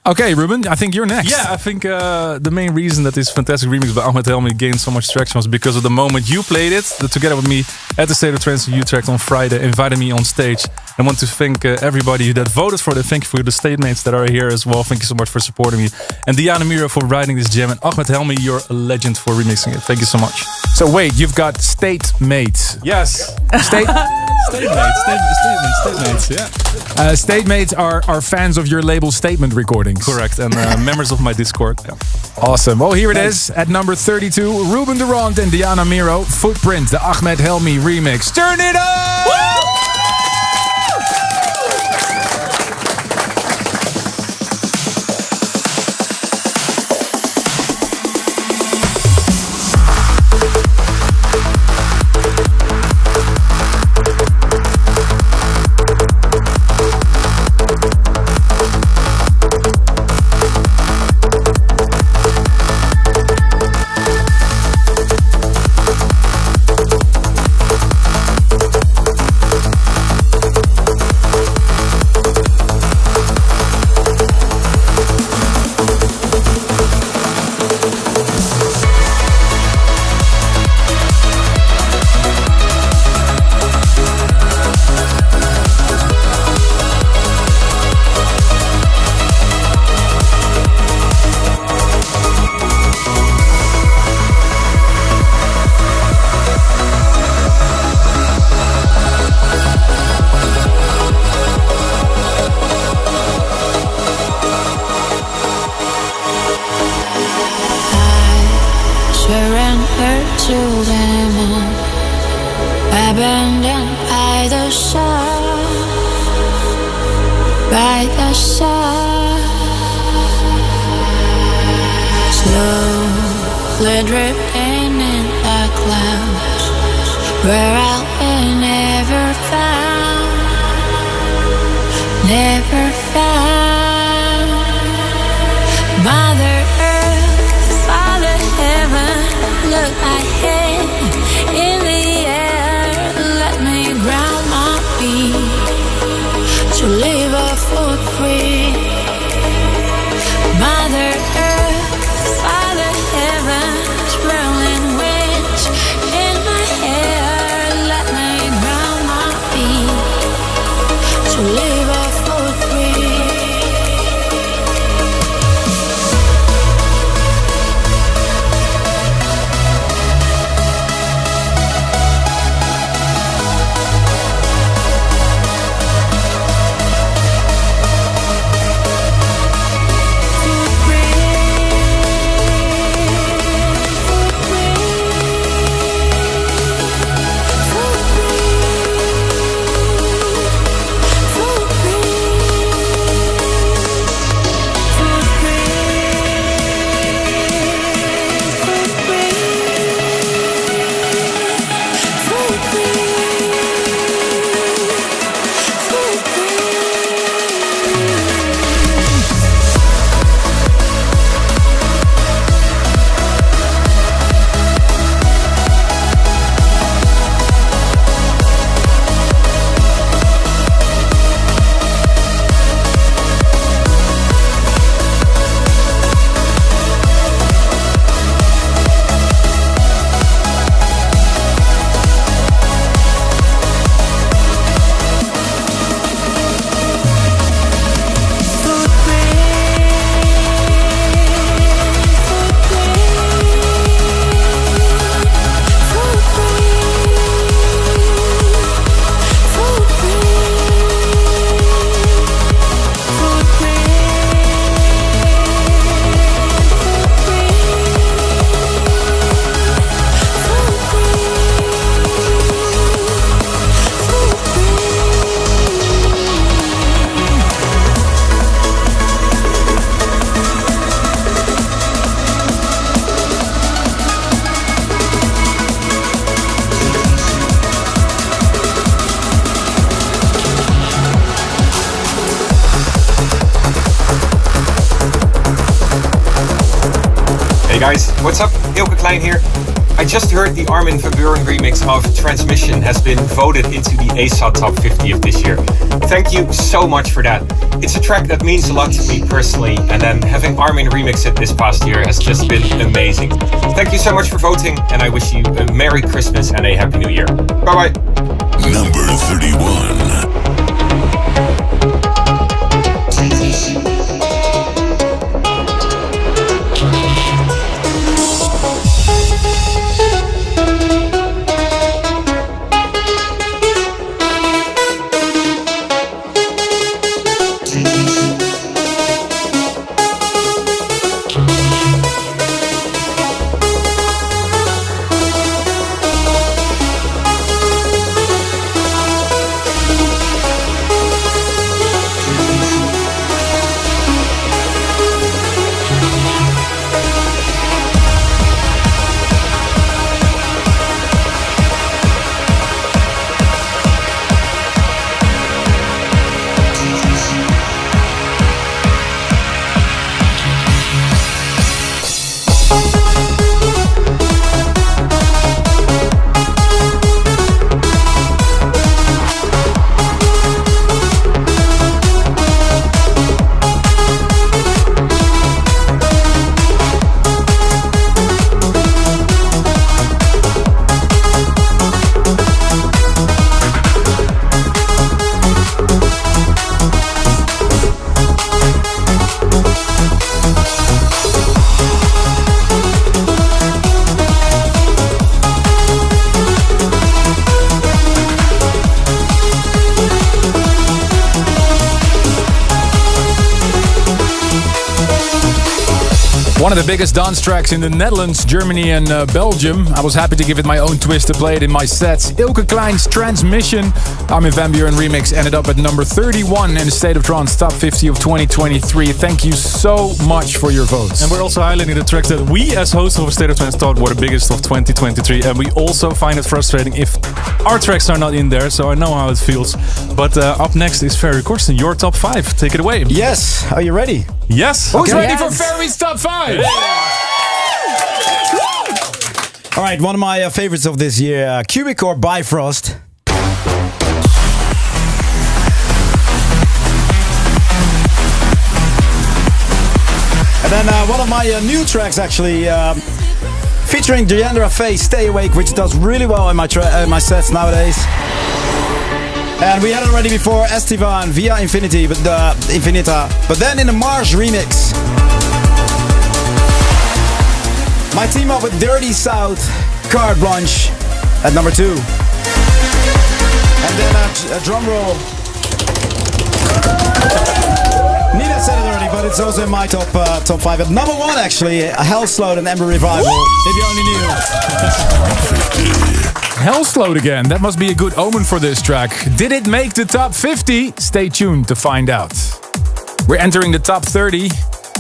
Okay, Ruben, I think you're next. Yeah, I think uh, the main reason that this fantastic remix by Ahmed Helmy gained so much traction was because of the moment you played it the- together with me at the State of Trance in Utrecht on Friday, invited me on stage. I want to thank uh, everybody that voted for it. Thank you for the state mates that are here as well. Thank you so much for supporting me. And Diana Miro for writing this jam. And Ahmed Helmy, you're a legend for remixing it. Thank you so much. So wait, you've got state mates. Yes. <laughs> State State mates, state, statements, state mates, yeah. uh, state mates are, are fans of your label statement recordings. Correct. And uh, <laughs> members of my Discord. Yeah. Awesome. Well, here it is at number 32. Ruben de Ronde and Diana Miro. Footprint, the Ahmed Helmy remix. Turn it up! Sharon Klein here. I just heard the Armin van Buuren remix of Transmission has been voted into the ASA Top 50 of this year. Thank you so much for that. It's a track that means a lot to me personally, and then having Armin remix it this past year has just been amazing. Thank you so much for voting, and I wish you a Merry Christmas and a Happy New Year. Bye bye. Number 31. Biggest dance tracks in the Netherlands, Germany, and uh, Belgium. I was happy to give it my own twist to play it in my sets. Ilke Klein's Transmission, Armin van Buuren remix, ended up at number 31 in the State of Trance Top 50 of 2023. Thank you so much for your votes. And we're also highlighting the tracks that we, as hosts of State of Trance, thought were the biggest of 2023. And we also find it frustrating if our tracks are not in there, so I know how it feels. But uh, up next is Ferry Corsten, your top five. Take it away. Yes. Are you ready? Yes. Who's Okay. ready for Ferry's top five? All right, one of my uh, favorites of this year, uh, Cubic or Bifrost. And then uh, one of my uh, new tracks, actually, um, featuring Deandra Faye, "Stay Awake," which does really well in my uh, my sets nowadays. And we had already before, Estiva via Infinity, but uh, Infinita. But then in the Mars remix, my team up with Dirty South, Carte Blanche at number two. And then a, a drum roll. Nina said it already, but it's also in my top uh, top five. At number one, actually, a Hellslowed and Ember Revival. If you only knew. <laughs> Hellslowed again. That must be a good omen for this track. Did it make the top 50? Stay tuned to find out. We're entering the top 30.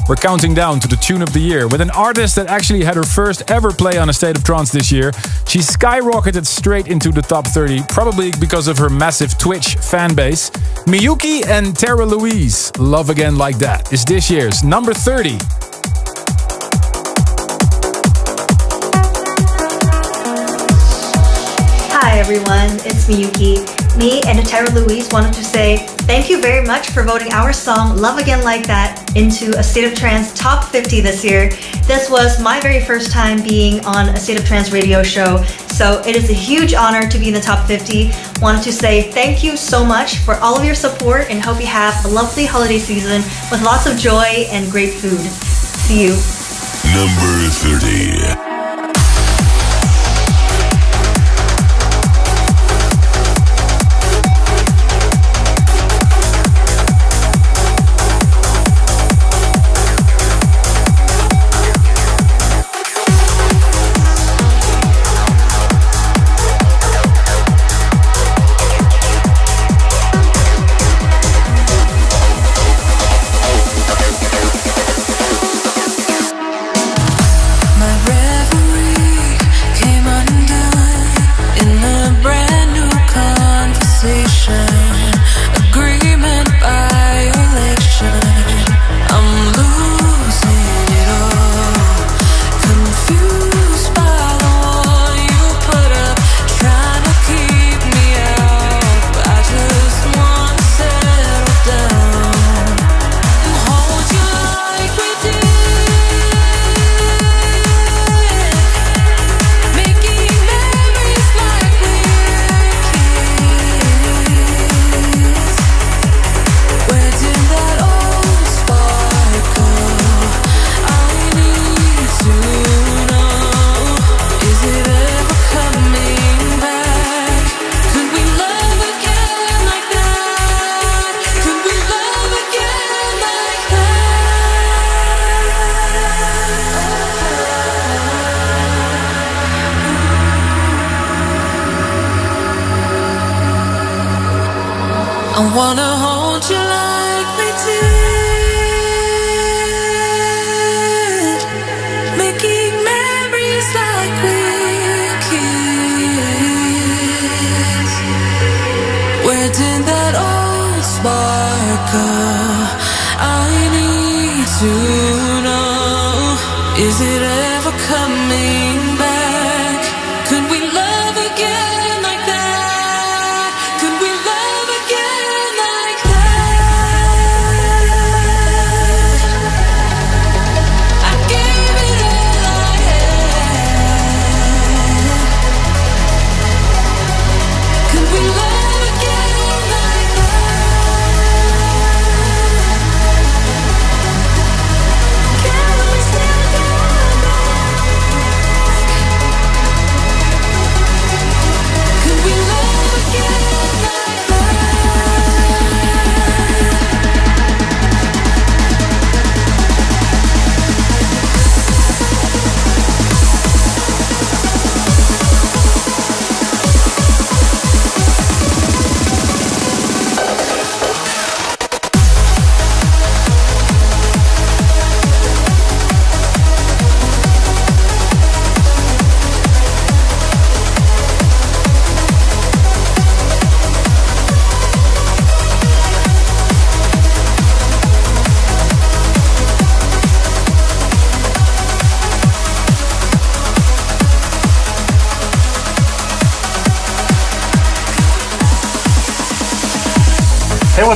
We're counting down to the tune of the year with an artist that actually had her first ever play on a State of Trance this year. She skyrocketed straight into the top 30, probably because of her massive Twitch fan base. Miyuki and Tara Louise, Love Again Like That, is this year's number 30. Hi everyone, it's Miyuki. Me and Tara Louise wanted to say thank you very much for voting our song Love Again Like That into a State of Trance Top 50 this year. This was my very first time being on a State of Trance radio show, so it is a huge honor to be in the top 50. Wanted to say thank you so much for all of your support and hope you have a lovely holiday season with lots of joy and great food. See you. Number 30.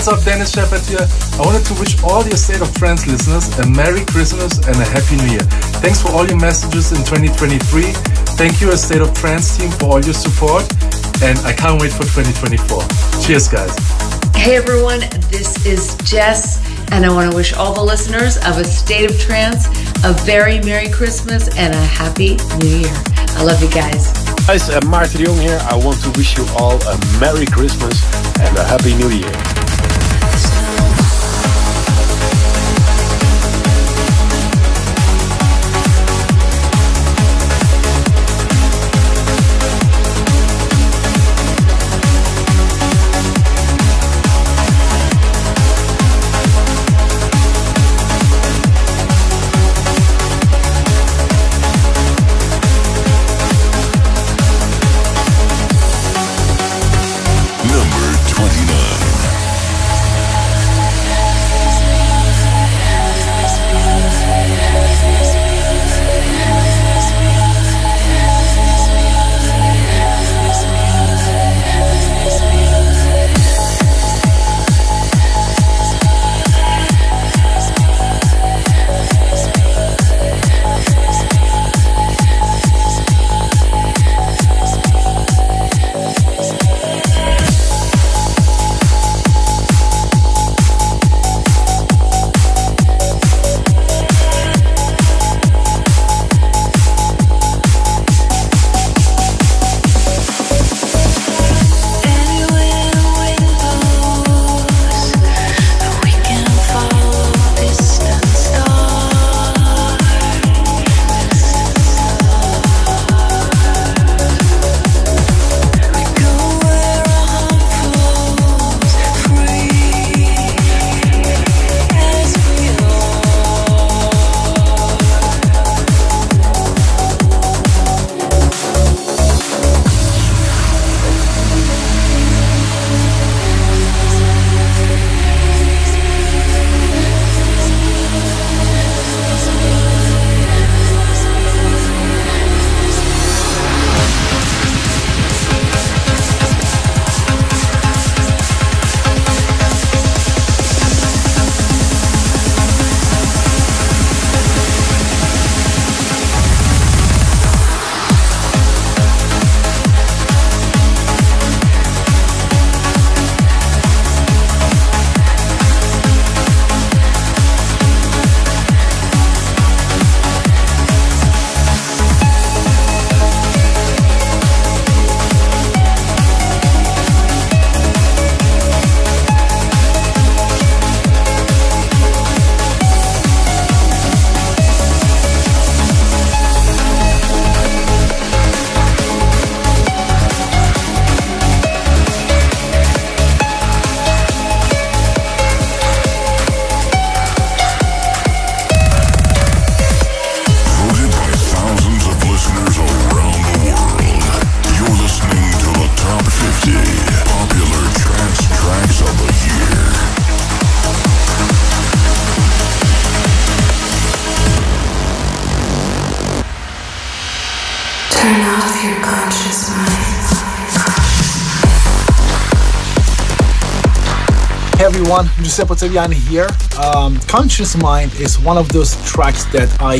What's up? Dennis Sheperd here. I wanted to wish all your State of Trance listeners a Merry Christmas and a Happy New Year. Thanks for all your messages in 2023. Thank you, a State of Trance team, for all your support. And I can't wait for 2024. Cheers, guys. Hey everyone, this is Jess, and I want to wish all the listeners of A State of Trance a very Merry Christmas and a Happy New Year. I love you guys. Guys, uh, Maarten de Jong here. I want to wish you all a Merry Christmas and a Happy New Year. Giuseppe Ottaviani here. Um, Conscious Mind is one of those tracks that I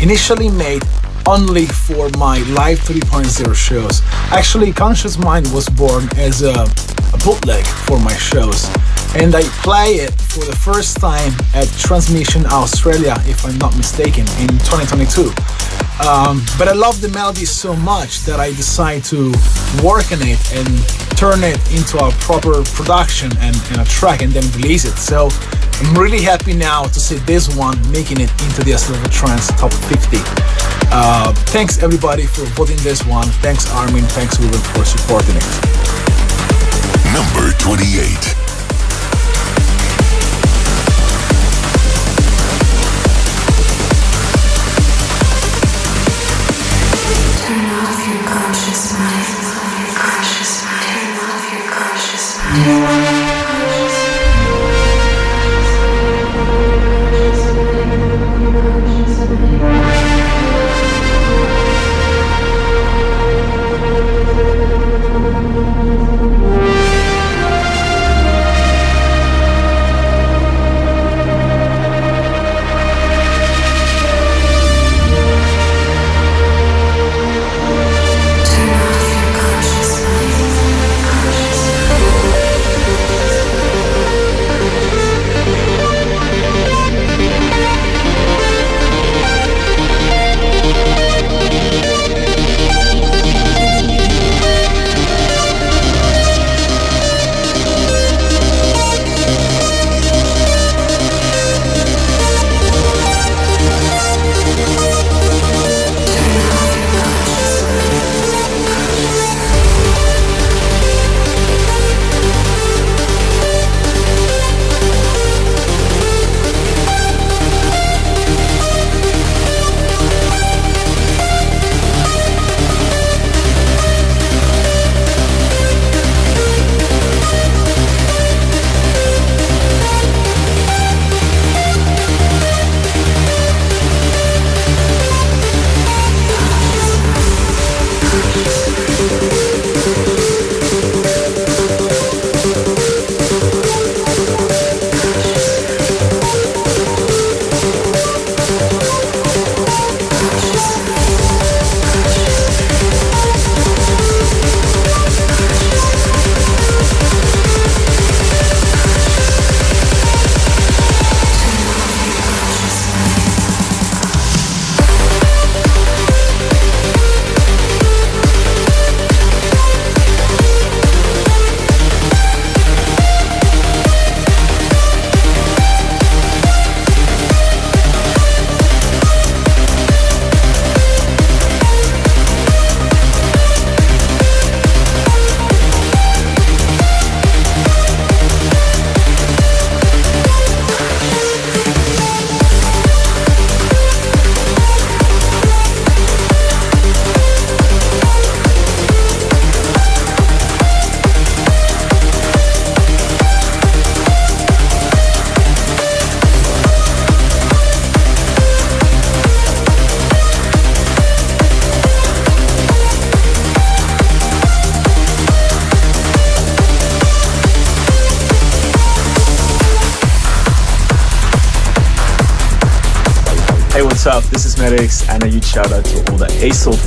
initially made only for my Live 3.0 shows. Actually, Conscious Mind was born as a, a bootleg for my shows, and I play it for the first time at Transmission Australia, if I'm not mistaken, in 2022. Um, but I love the melody so much that I decided to work on it and turn it into a proper production and, and a track and then release it. So I'm really happy now to see this one making it into the A State of Trance Top 50. Uh, thanks everybody for voting this one. Thanks Armin, thanks Ruben for supporting it. Number 28.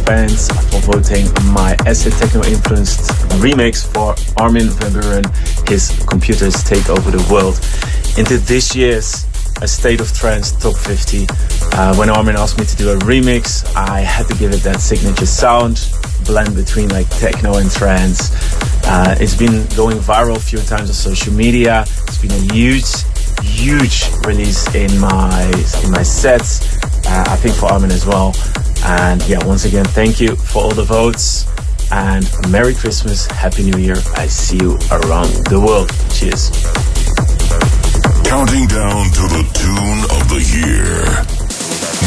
Fans for voting my acid techno influenced remix for Armin van Buuren, his computers take over the world, into this year's A State of Trance Top 50. Uh, when Armin asked me to do a remix, I had to give it that signature sound, blend between like techno and trance. Uh, it's been going viral a few times on social media. It's been a huge, huge release in my in my sets. Uh, I think for Armin as well. And yeah, once again, thank you for all the votes. And Merry Christmas, Happy New Year. I see you around the world. Cheers. Counting down to the tune of the year.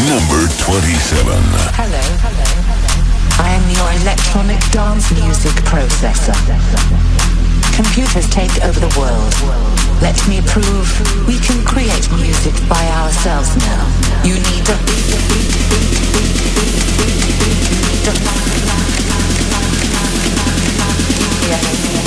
Number 27. Hello. Hello. I am your electronic dance music processor. Computers take over the world. Let me prove we can create music by ourselves now. You need a Give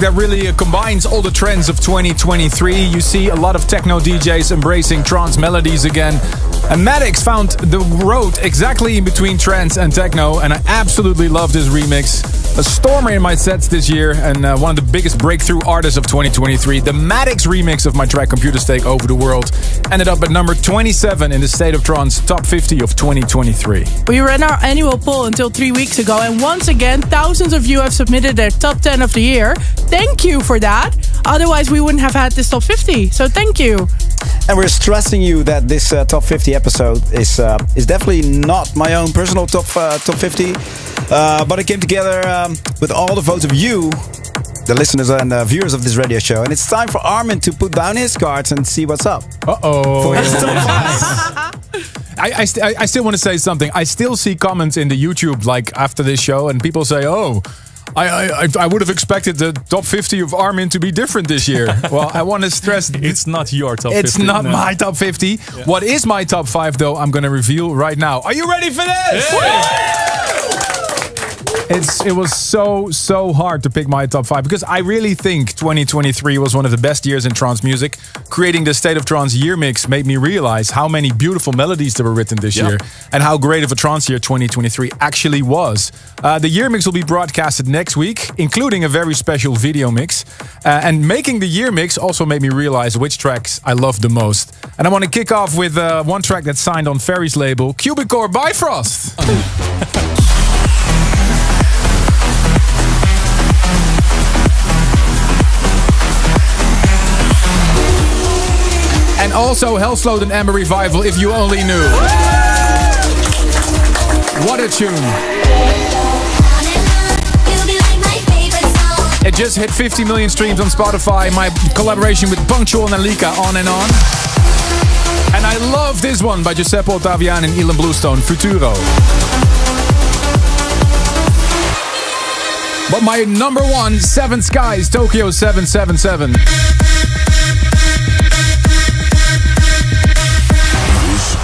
that really combines all the trends of 2023. You see a lot of techno DJs embracing trance melodies again. And Maddix found the road exactly in between trance and techno, and I absolutely love this remix. A stormer in my sets this year, and uh, one of the biggest breakthrough artists of 2023. The Maddix remix of my track Computers Take Over the World ended up at number 27 in the State of Trance Top 50 of 2023. We ran our annual poll until three weeks ago, and once again, thousands of you have submitted their top 10 of the year. Thank you for that. Otherwise, we wouldn't have had this top 50. So thank you. And we're stressing you that this uh, top 50 episode is uh, is definitely not my own personal top uh, top 50, uh, but it came together um, with all the votes of you, the listeners and uh, viewers of this radio show. And it's time for Armin to put down his cards and see what's up. Uh oh. For his top five. <laughs> I, I, st- I still want to say something. I still see comments in the YouTube like after this show, and people say, "Oh, I I, I- would have expected the top 50 of Armin to be different this year." <laughs> well, I want to stress It's not your top it's 50. not no. my top 50. What is my top five, though? I'm going to reveal right now. Are you ready for this? It's it was so so hard to pick my top five because I really think 2023 was one of the best years in trance music. Creating the State of Trance year mix made me realize how many beautiful melodies that were written this Yeah. year and how great of a trance year 2023 actually was. Uh, the year mix will be broadcasted next week, including a very special video mix. Uh, and making the year mix also made me realize which tracks I love the most. And I want to kick off with uh, one track that's signed on Ferry's label, Cubicore Bifrost. <laughs> And also Hellslode and Amber Revival, if you only knew. What a tune. Just hit 50 million streams on Spotify. My collaboration with Punctual and Alika, on and on. And I love this one by Giuseppe Ottaviani and Ilan Bluestone, Futuro. But my number one, Seven Skies, Tokyo 777. This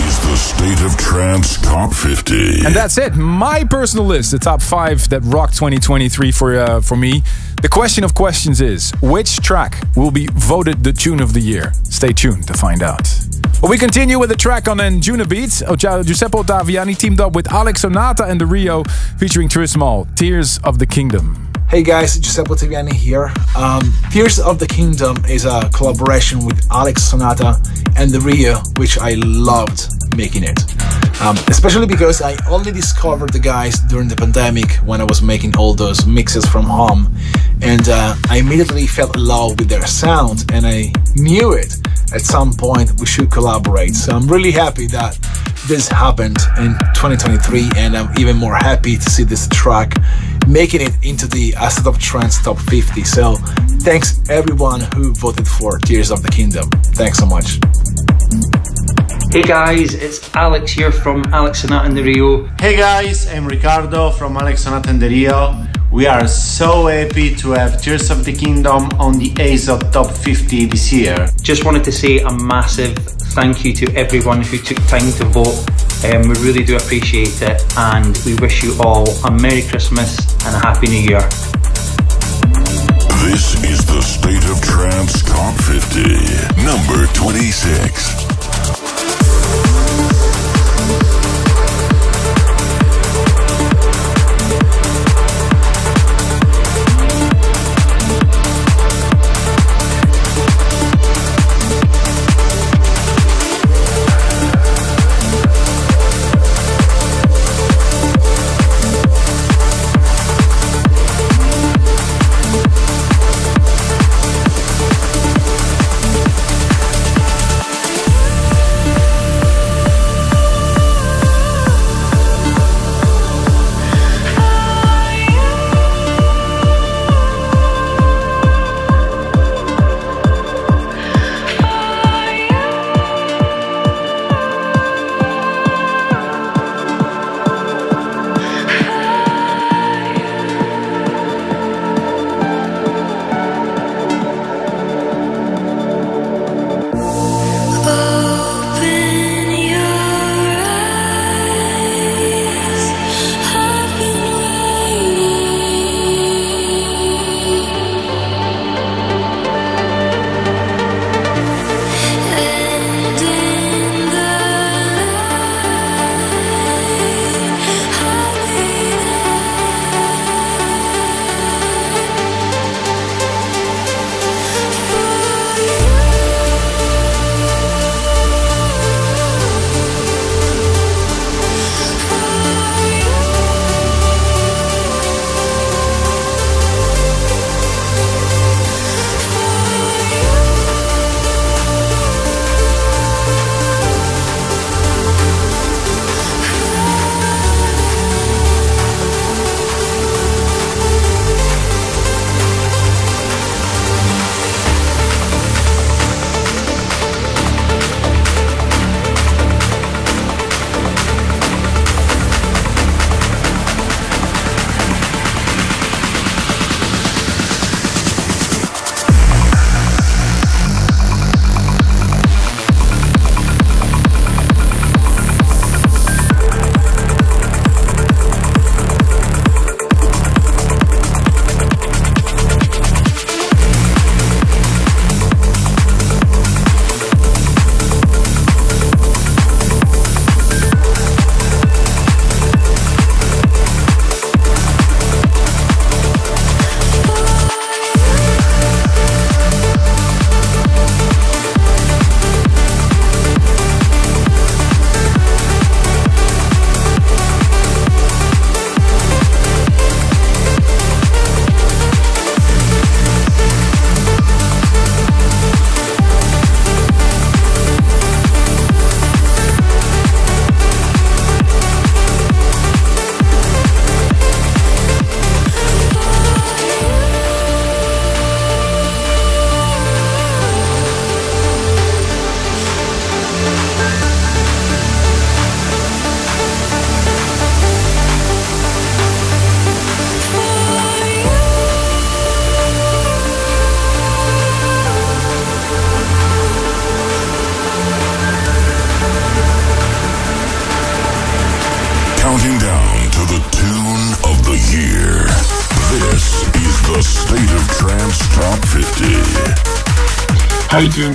is the State of Trance Top 50. And that's it. My personal list, the top five that rocked 2023 for uh, for me. The question of questions is: which track will be voted the tune of the year? Stay tuned to find out. We continue with a track on Njuna Beats. Ocha- Giuseppe Ottaviani teamed up with Alex Sonata and TheRio, featuring Trismal, "Tears of the Kingdom." Hey guys, Giuseppe Ottaviani here. Um, Tears of the Kingdom is a collaboration with Alex Sonata and TheRio, which I loved making it. Um, especially because I only discovered the guys during the pandemic when I was making all those mixes from home, and uh, I immediately fell in love with their sound, and I knew it. At some point, we should collaborate. So I'm really happy that this happened in 2023, and I'm even more happy to see this track making it into the A State of Trance Top 50. So thanks everyone who voted for Tears of the Kingdom. Thanks so much. Hey guys, it's Alex here from Alex and Sonata and TheRio. Hey guys, I'm Ricardo from Alex and Sonata and TheRio. We are so happy to have Tears of the Kingdom on the ASOT Top 50 this year. Just wanted to say a massive thank you to everyone who took time to vote. Um, we really do appreciate it and we wish you all a Merry Christmas and a Happy New Year. This is the State of Trance Top 50, number 26.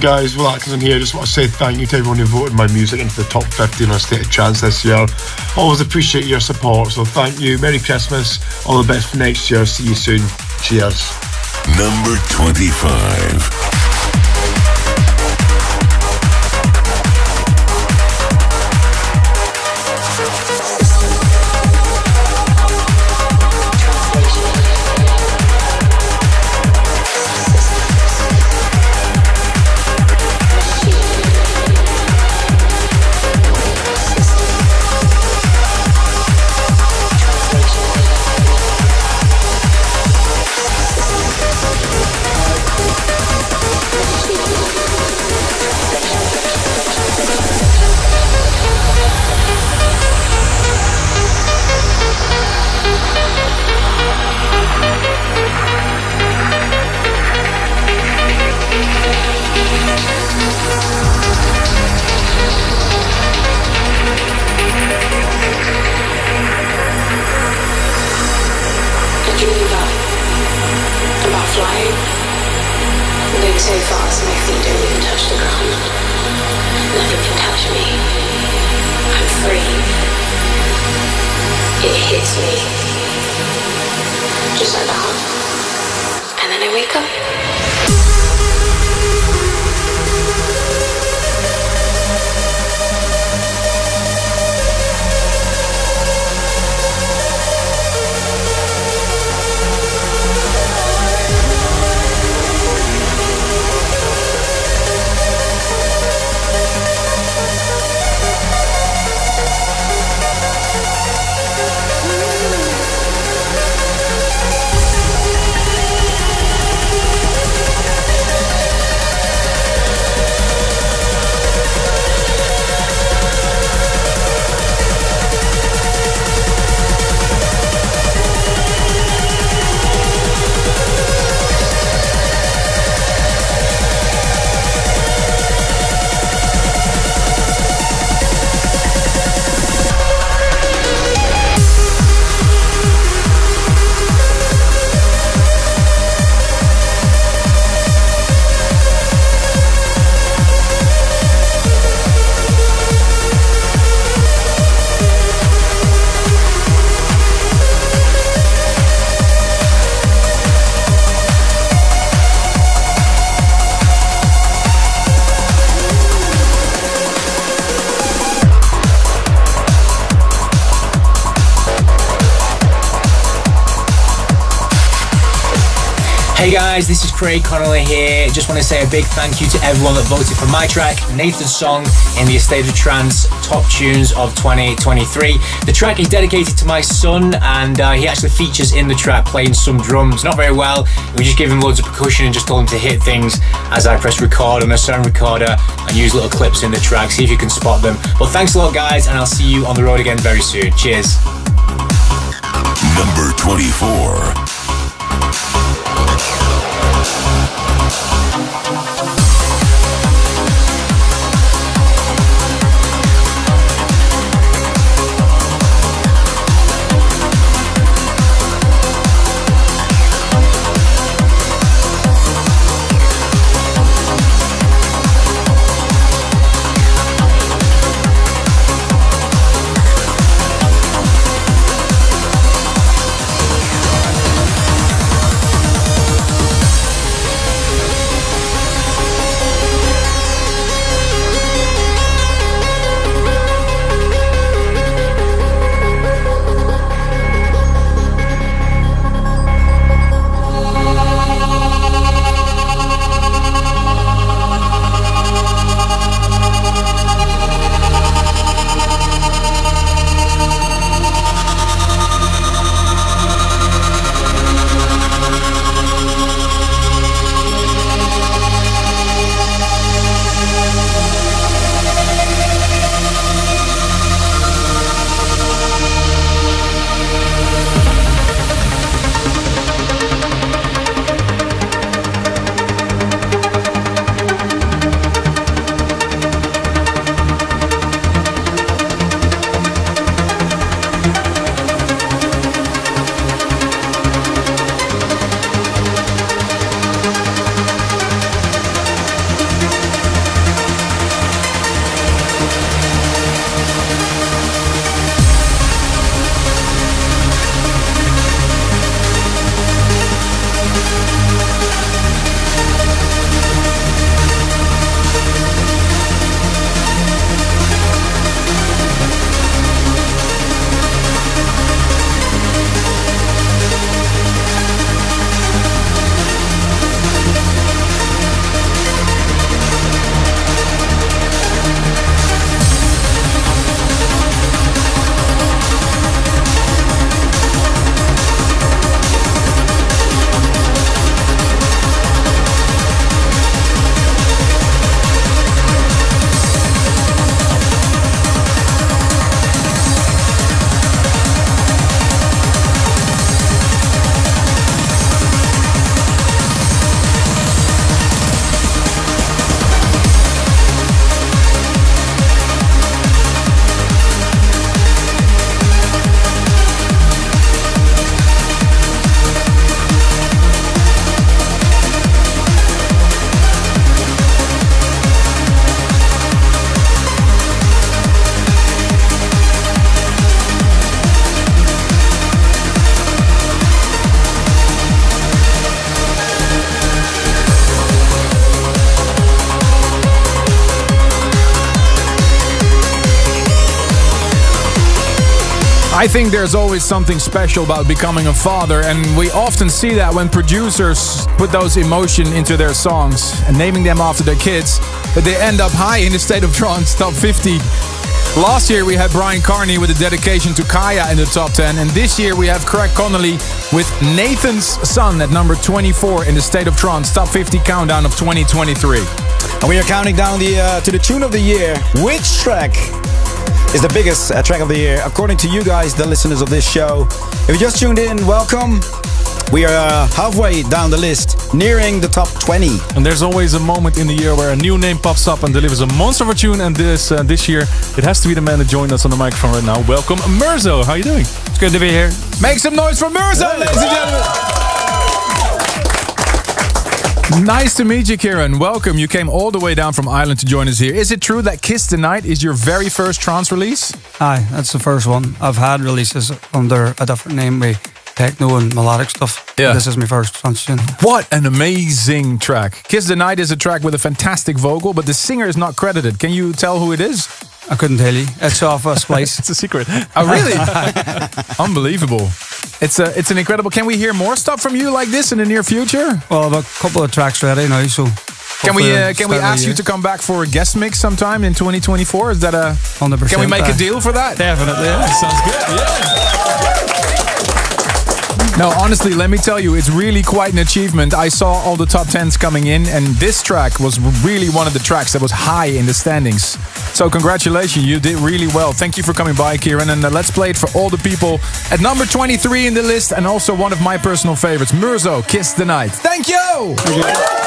50. Well, guys? Will Atkinson here. Just want to say thank you to everyone who voted my music into the top 50 on State of Trance this year. Always appreciate your support, so thank you. Merry Christmas. All the best for next year. See you soon. Cheers. Number 25. Guys, this is Craig Connelly here. Just want to say a big thank you to everyone that voted for my track, Nathan's song, in the A State of Trance Top Tunes of 2023. The track is dedicated to my son, and uh, he actually features in the track playing some drums. Not very well. We just gave him loads of percussion and just told him to hit things as I press record on a sound recorder and use little clips in the track. See if you can spot them. But thanks a lot, guys, and I'll see you on the road again very soon. Cheers. Number 24. I think there's always something special about becoming a father, and we often see that when producers put those emotion into their songs and naming them after their kids, that they end up high in the State of Trance Top 50. Last year we had Bryan Kearney with a dedication to Kaya in the top 10, and this year we have Craig Connelly with Nathan's Son at number 24 in the State of Trance Top 50 countdown of 2023. And we are counting down the uh, to the tune of the year. Which track is the biggest uh, track of the year, according to you guys, the listeners of this show? If you just tuned in, welcome. We are uh, halfway down the list, nearing the top 20. And there's always a moment in the year where a new name pops up and delivers a monster of a tune. And this uh, this year, it has to be the man that joined us on the microphone right now. Welcome, Mirzo. How are you doing? It's good to be here. Make some noise for Mirza, ladies and gentlemen. Nice to meet you, Kieran. Welcome. You came all the way down from Ireland to join us here. Is it true that Kiss the Night is your very first trance release? Aye, that's the first one. I've had releases under a different name with techno and melodic stuff. Yeah. This is my first trance tune. What an amazing track. Kiss the Night is a track with a fantastic vocal, but the singer is not credited. Can you tell who it is? I couldn't tell you. It's off a splice. <laughs> it's a secret. Oh, really? <laughs> Unbelievable. It's a, it's an incredible. Can we hear more stuff from you like this in the near future? Well, I've a couple of tracks ready now, so. Can we uh, can we start of the ask you to come back for a guest mix sometime in 2024? Is that a 100%? Can we make a deal for that? Definitely. Yeah. Sounds good. No, honestly, let me tell you, it's really quite an achievement. I saw all the top tens coming in, and this track was really one of the tracks that was high in the standings. So, congratulations, you did really well. Thank you for coming by, Kieran, and uh, let's play it for all the people at number 23 in the list, and also one of my personal favorites, Murzo, Kiss the Night. Thank you! Excuse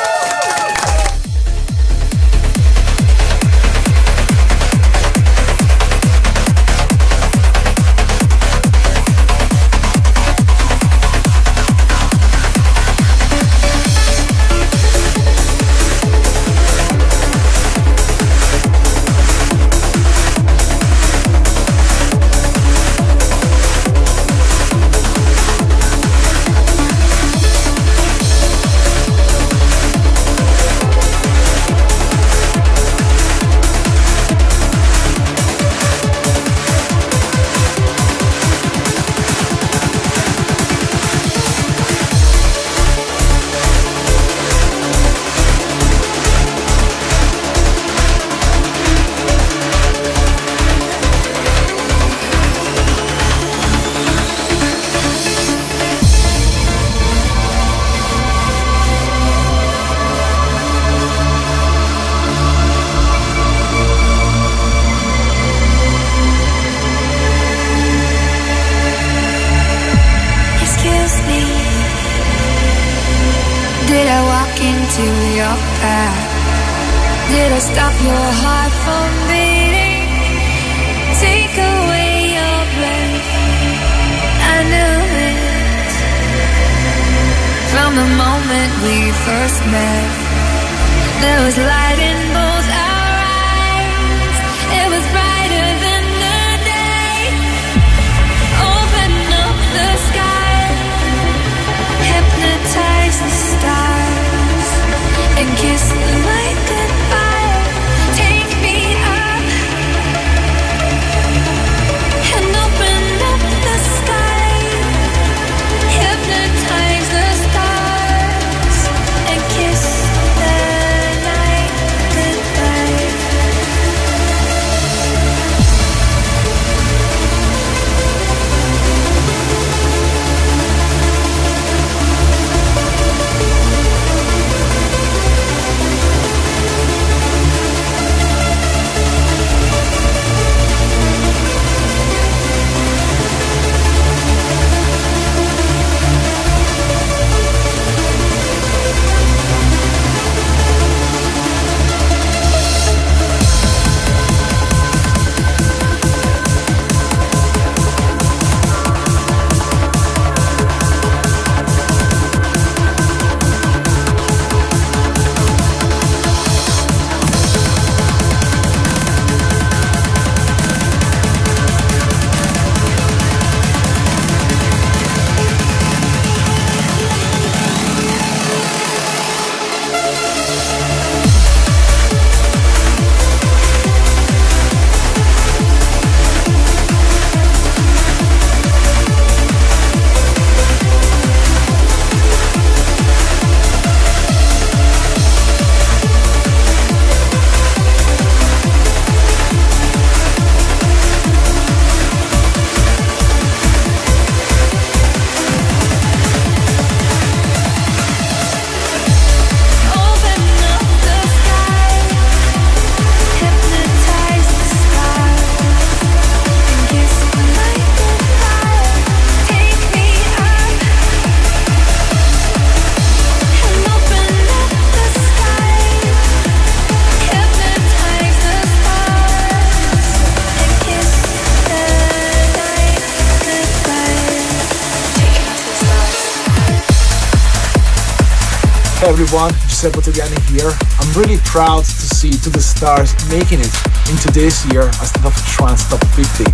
Everyone, Giuseppe Ottaviani here. I'm really proud to see To The Stars making it into this year as the Trance Top 50.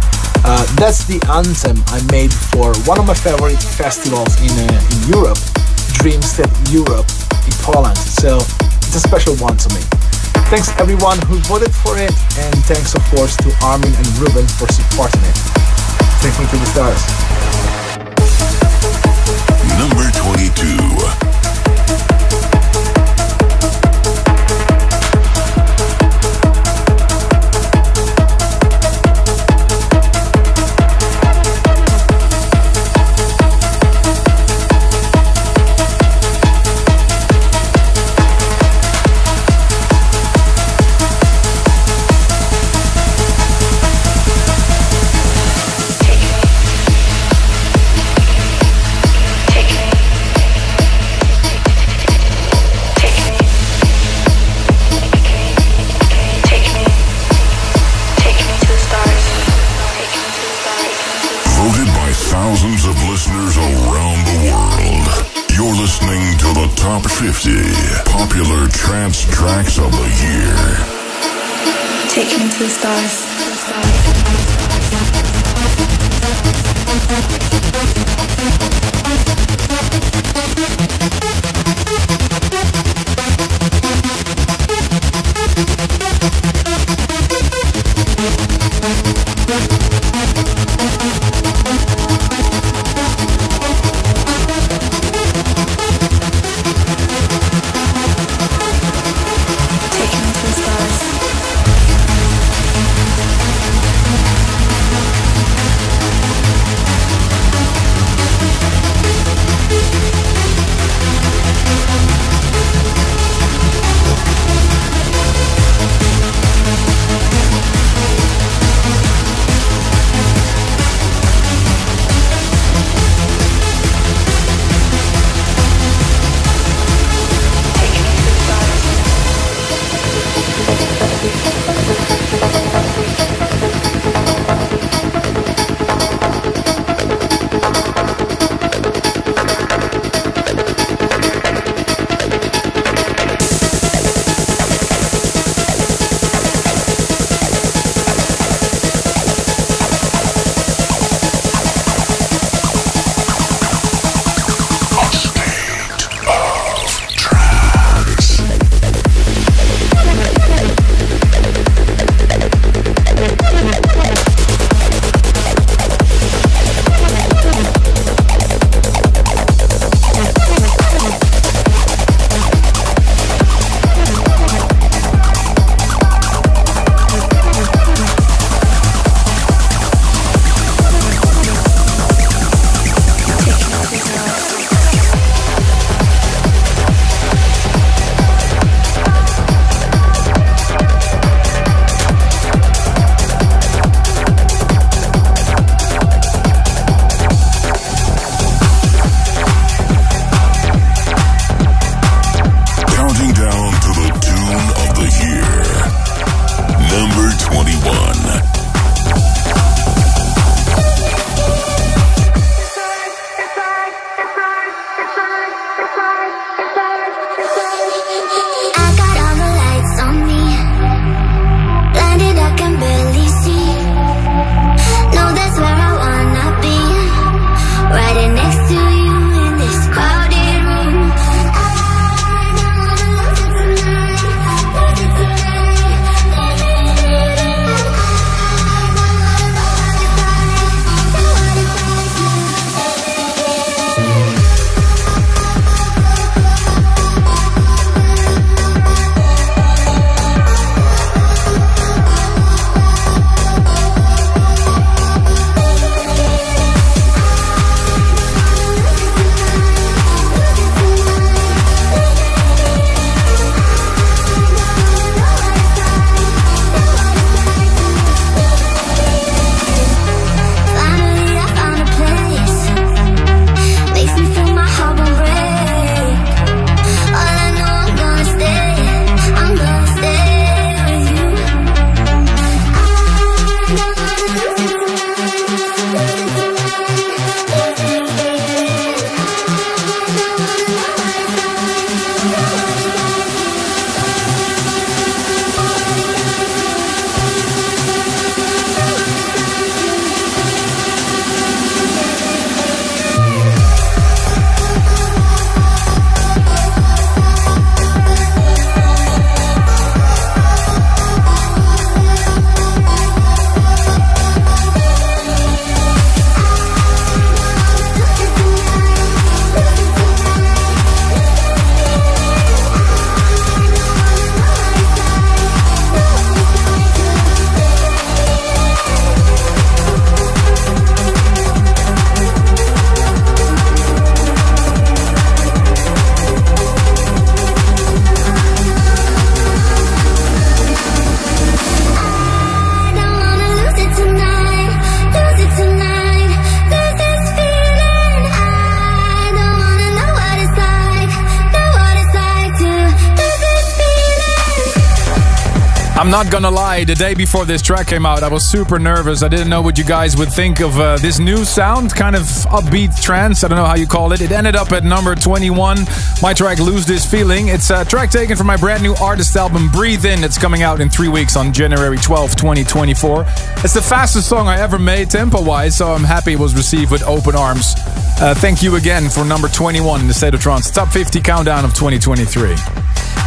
Uh, that's the anthem I made for one of my favorite festivals in, uh, in Europe, Dreamstate Europe in Poland. So it's a special one to me. Thanks everyone who voted for it, and thanks of course to Armin and Ruben for supporting it. Take me to the stars. Not gonna lie, the day before this track came out, I was super nervous. I didn't know what you guys would think of uh, this new sound, kind of upbeat trance. I don't know how you call it. It ended up at number 21. My track Lose This Feeling. It's a track taken from my brand new artist album Breathe In. It's coming out in three weeks on January 12, 2024. It's the fastest song I ever made tempo wise, so I'm happy it was received with open arms. Uh, thank you again for number 21 in the State of Trance Top 50 Countdown of 2023.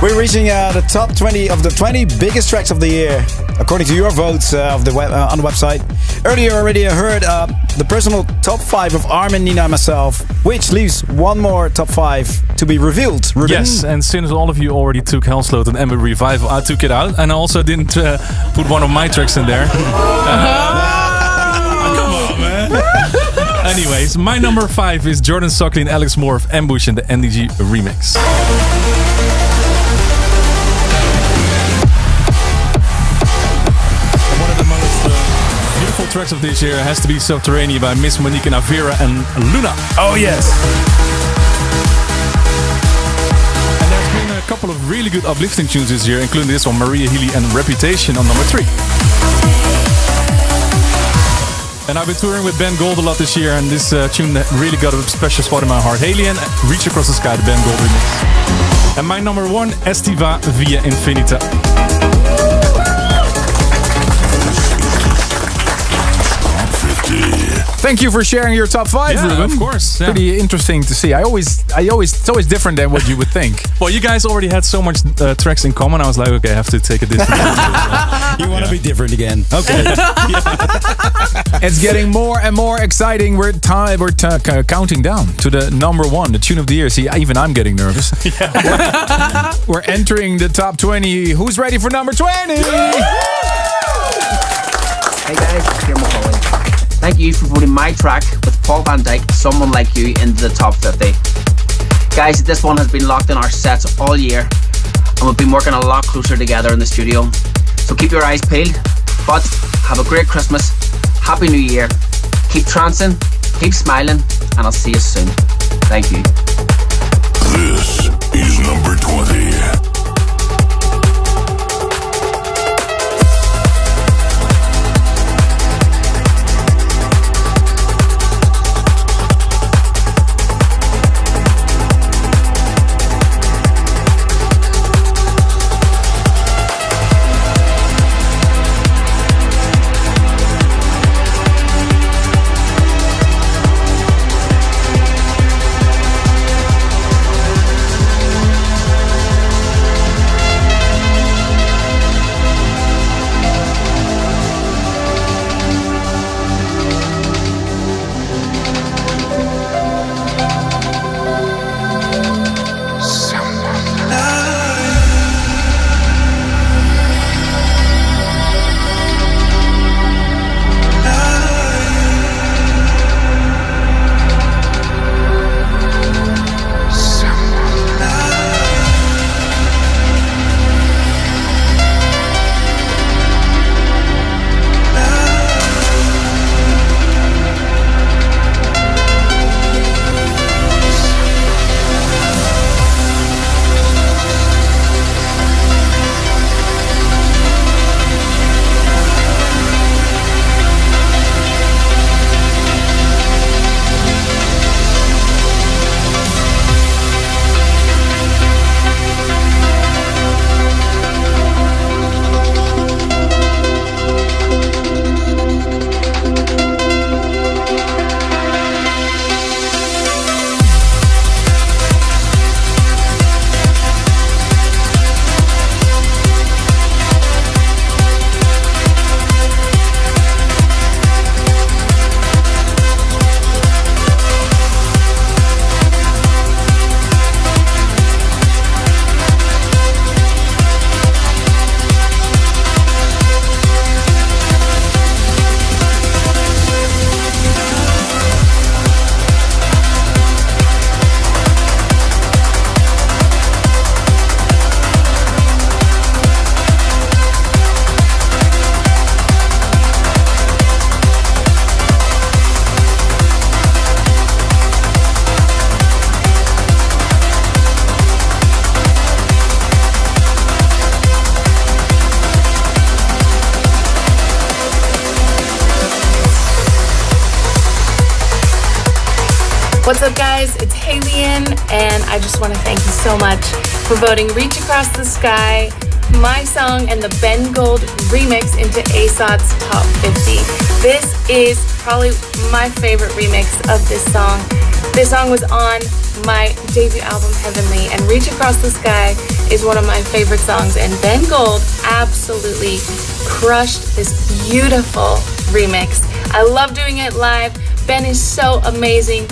We're reaching uh, the top 20 of the 20 biggest tracks of the year, according to your votes uh, of the web, uh, on the website. Earlier, already I heard uh, the personal top five of Armin, Nina, and myself, which leaves one more top five to be revealed. Ruben? Yes, and since all of you already took Hellsloat and Ember Revival, I took it out, and I also didn't uh, put one of my tracks in there. Uh, <laughs> come on, man. Anyways, my number five is Jordan Suckley and Alex Moore of Ambush in the NDG remix. Tracks of this year has to be Subterranean by Miss Monique Navera and Luna. Oh, yes. And there's been a couple of really good uplifting tunes this year, including this one, Maria Healy and Reputation on number three. And I've been touring with Ben Gold a lot this year, and this uh, tune really got a special spot in my heart. Haliene, Reach Across the Sky, the Ben Gold remix. And my number one, Estiva Via Infinita. Thank you for sharing your top five, Yeah, Ruben. of course, yeah. Pretty interesting to see. I always, I always, it's always different than what you would think. <laughs> Well, you guys already had so much uh, tracks in common. I was like, okay, I have to take a different. <laughs> <laughs> you want to be different again. Okay. it's getting more and more exciting. We're time, we're t- c- counting down to the number one, the tune of the year. See, even I'm getting nervous. we're entering the top 20. Who's ready for number 20? Hey guys, it's Kieran Mulholland. Thank you for voting my track with Paul van Dyk, Someone Like You, into the top 50. Guys, this one has been locked in our sets all year, and we've been working a lot closer together in the studio. So keep your eyes peeled, but have a great Christmas, Happy New Year, keep trancing, keep smiling, and I'll see you soon. Thank you. This is number 20. Voting Reach Across the Sky, my song, and the Ben Gold remix into ASOT's Top 50. This is probably my favorite remix of this song. This song was on my debut album, Heavenly, and Reach Across the Sky is one of my favorite songs, and Ben Gold absolutely crushed this beautiful remix. I love doing it live. Ben is so amazing.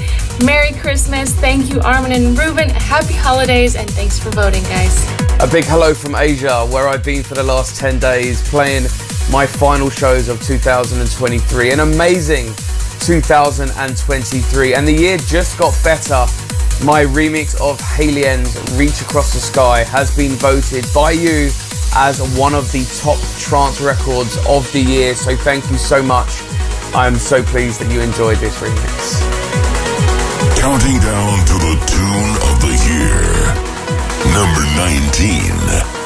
Merry Christmas. Thank you, Armin and Ruben. Happy holidays, and thanks for voting, guys. A big hello from Asia, where I've been for the last 10 days playing my final shows of 2023. An amazing 2023, and the year just got better. My remix of Haliene's Reach Across the Sky has been voted by you as one of the top trance records of the year, so thank you so much. I'm so pleased that you enjoyed this remix. Counting down to the tune of the year. Number 19.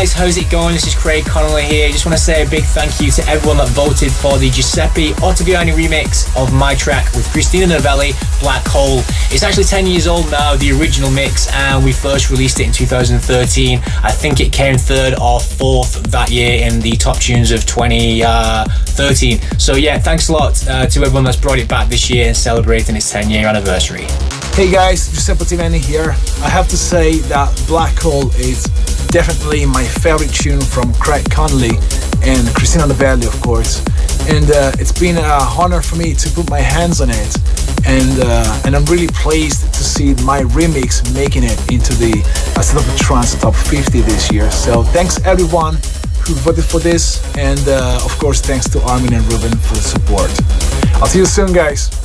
Guys, how's it going? This is Craig Connelly here. Just want to say a big thank you to everyone that voted for the Giuseppe Ottaviani remix of my track with Christina Novelli, Black Hole. It's actually 10 years old now, the original mix, and we first released it in 2013. I think it came third or fourth that year in the top tunes of 2013. So yeah, thanks a lot uh, to everyone that's brought it back this year and celebrating its 10 year anniversary. Hey guys, Giuseppe Ottaviani here. I have to say that Black Hole is definitely my favorite tune from Craig Connelly and Christina Novelli, of course. And uh, it's been an honor for me to put my hands on it. And uh, and I'm really pleased to see my remix making it into the State of Trance Top 50 this year. So thanks everyone who voted for this, and uh, of course thanks to Armin and Ruben for the support. I'll see you soon, guys.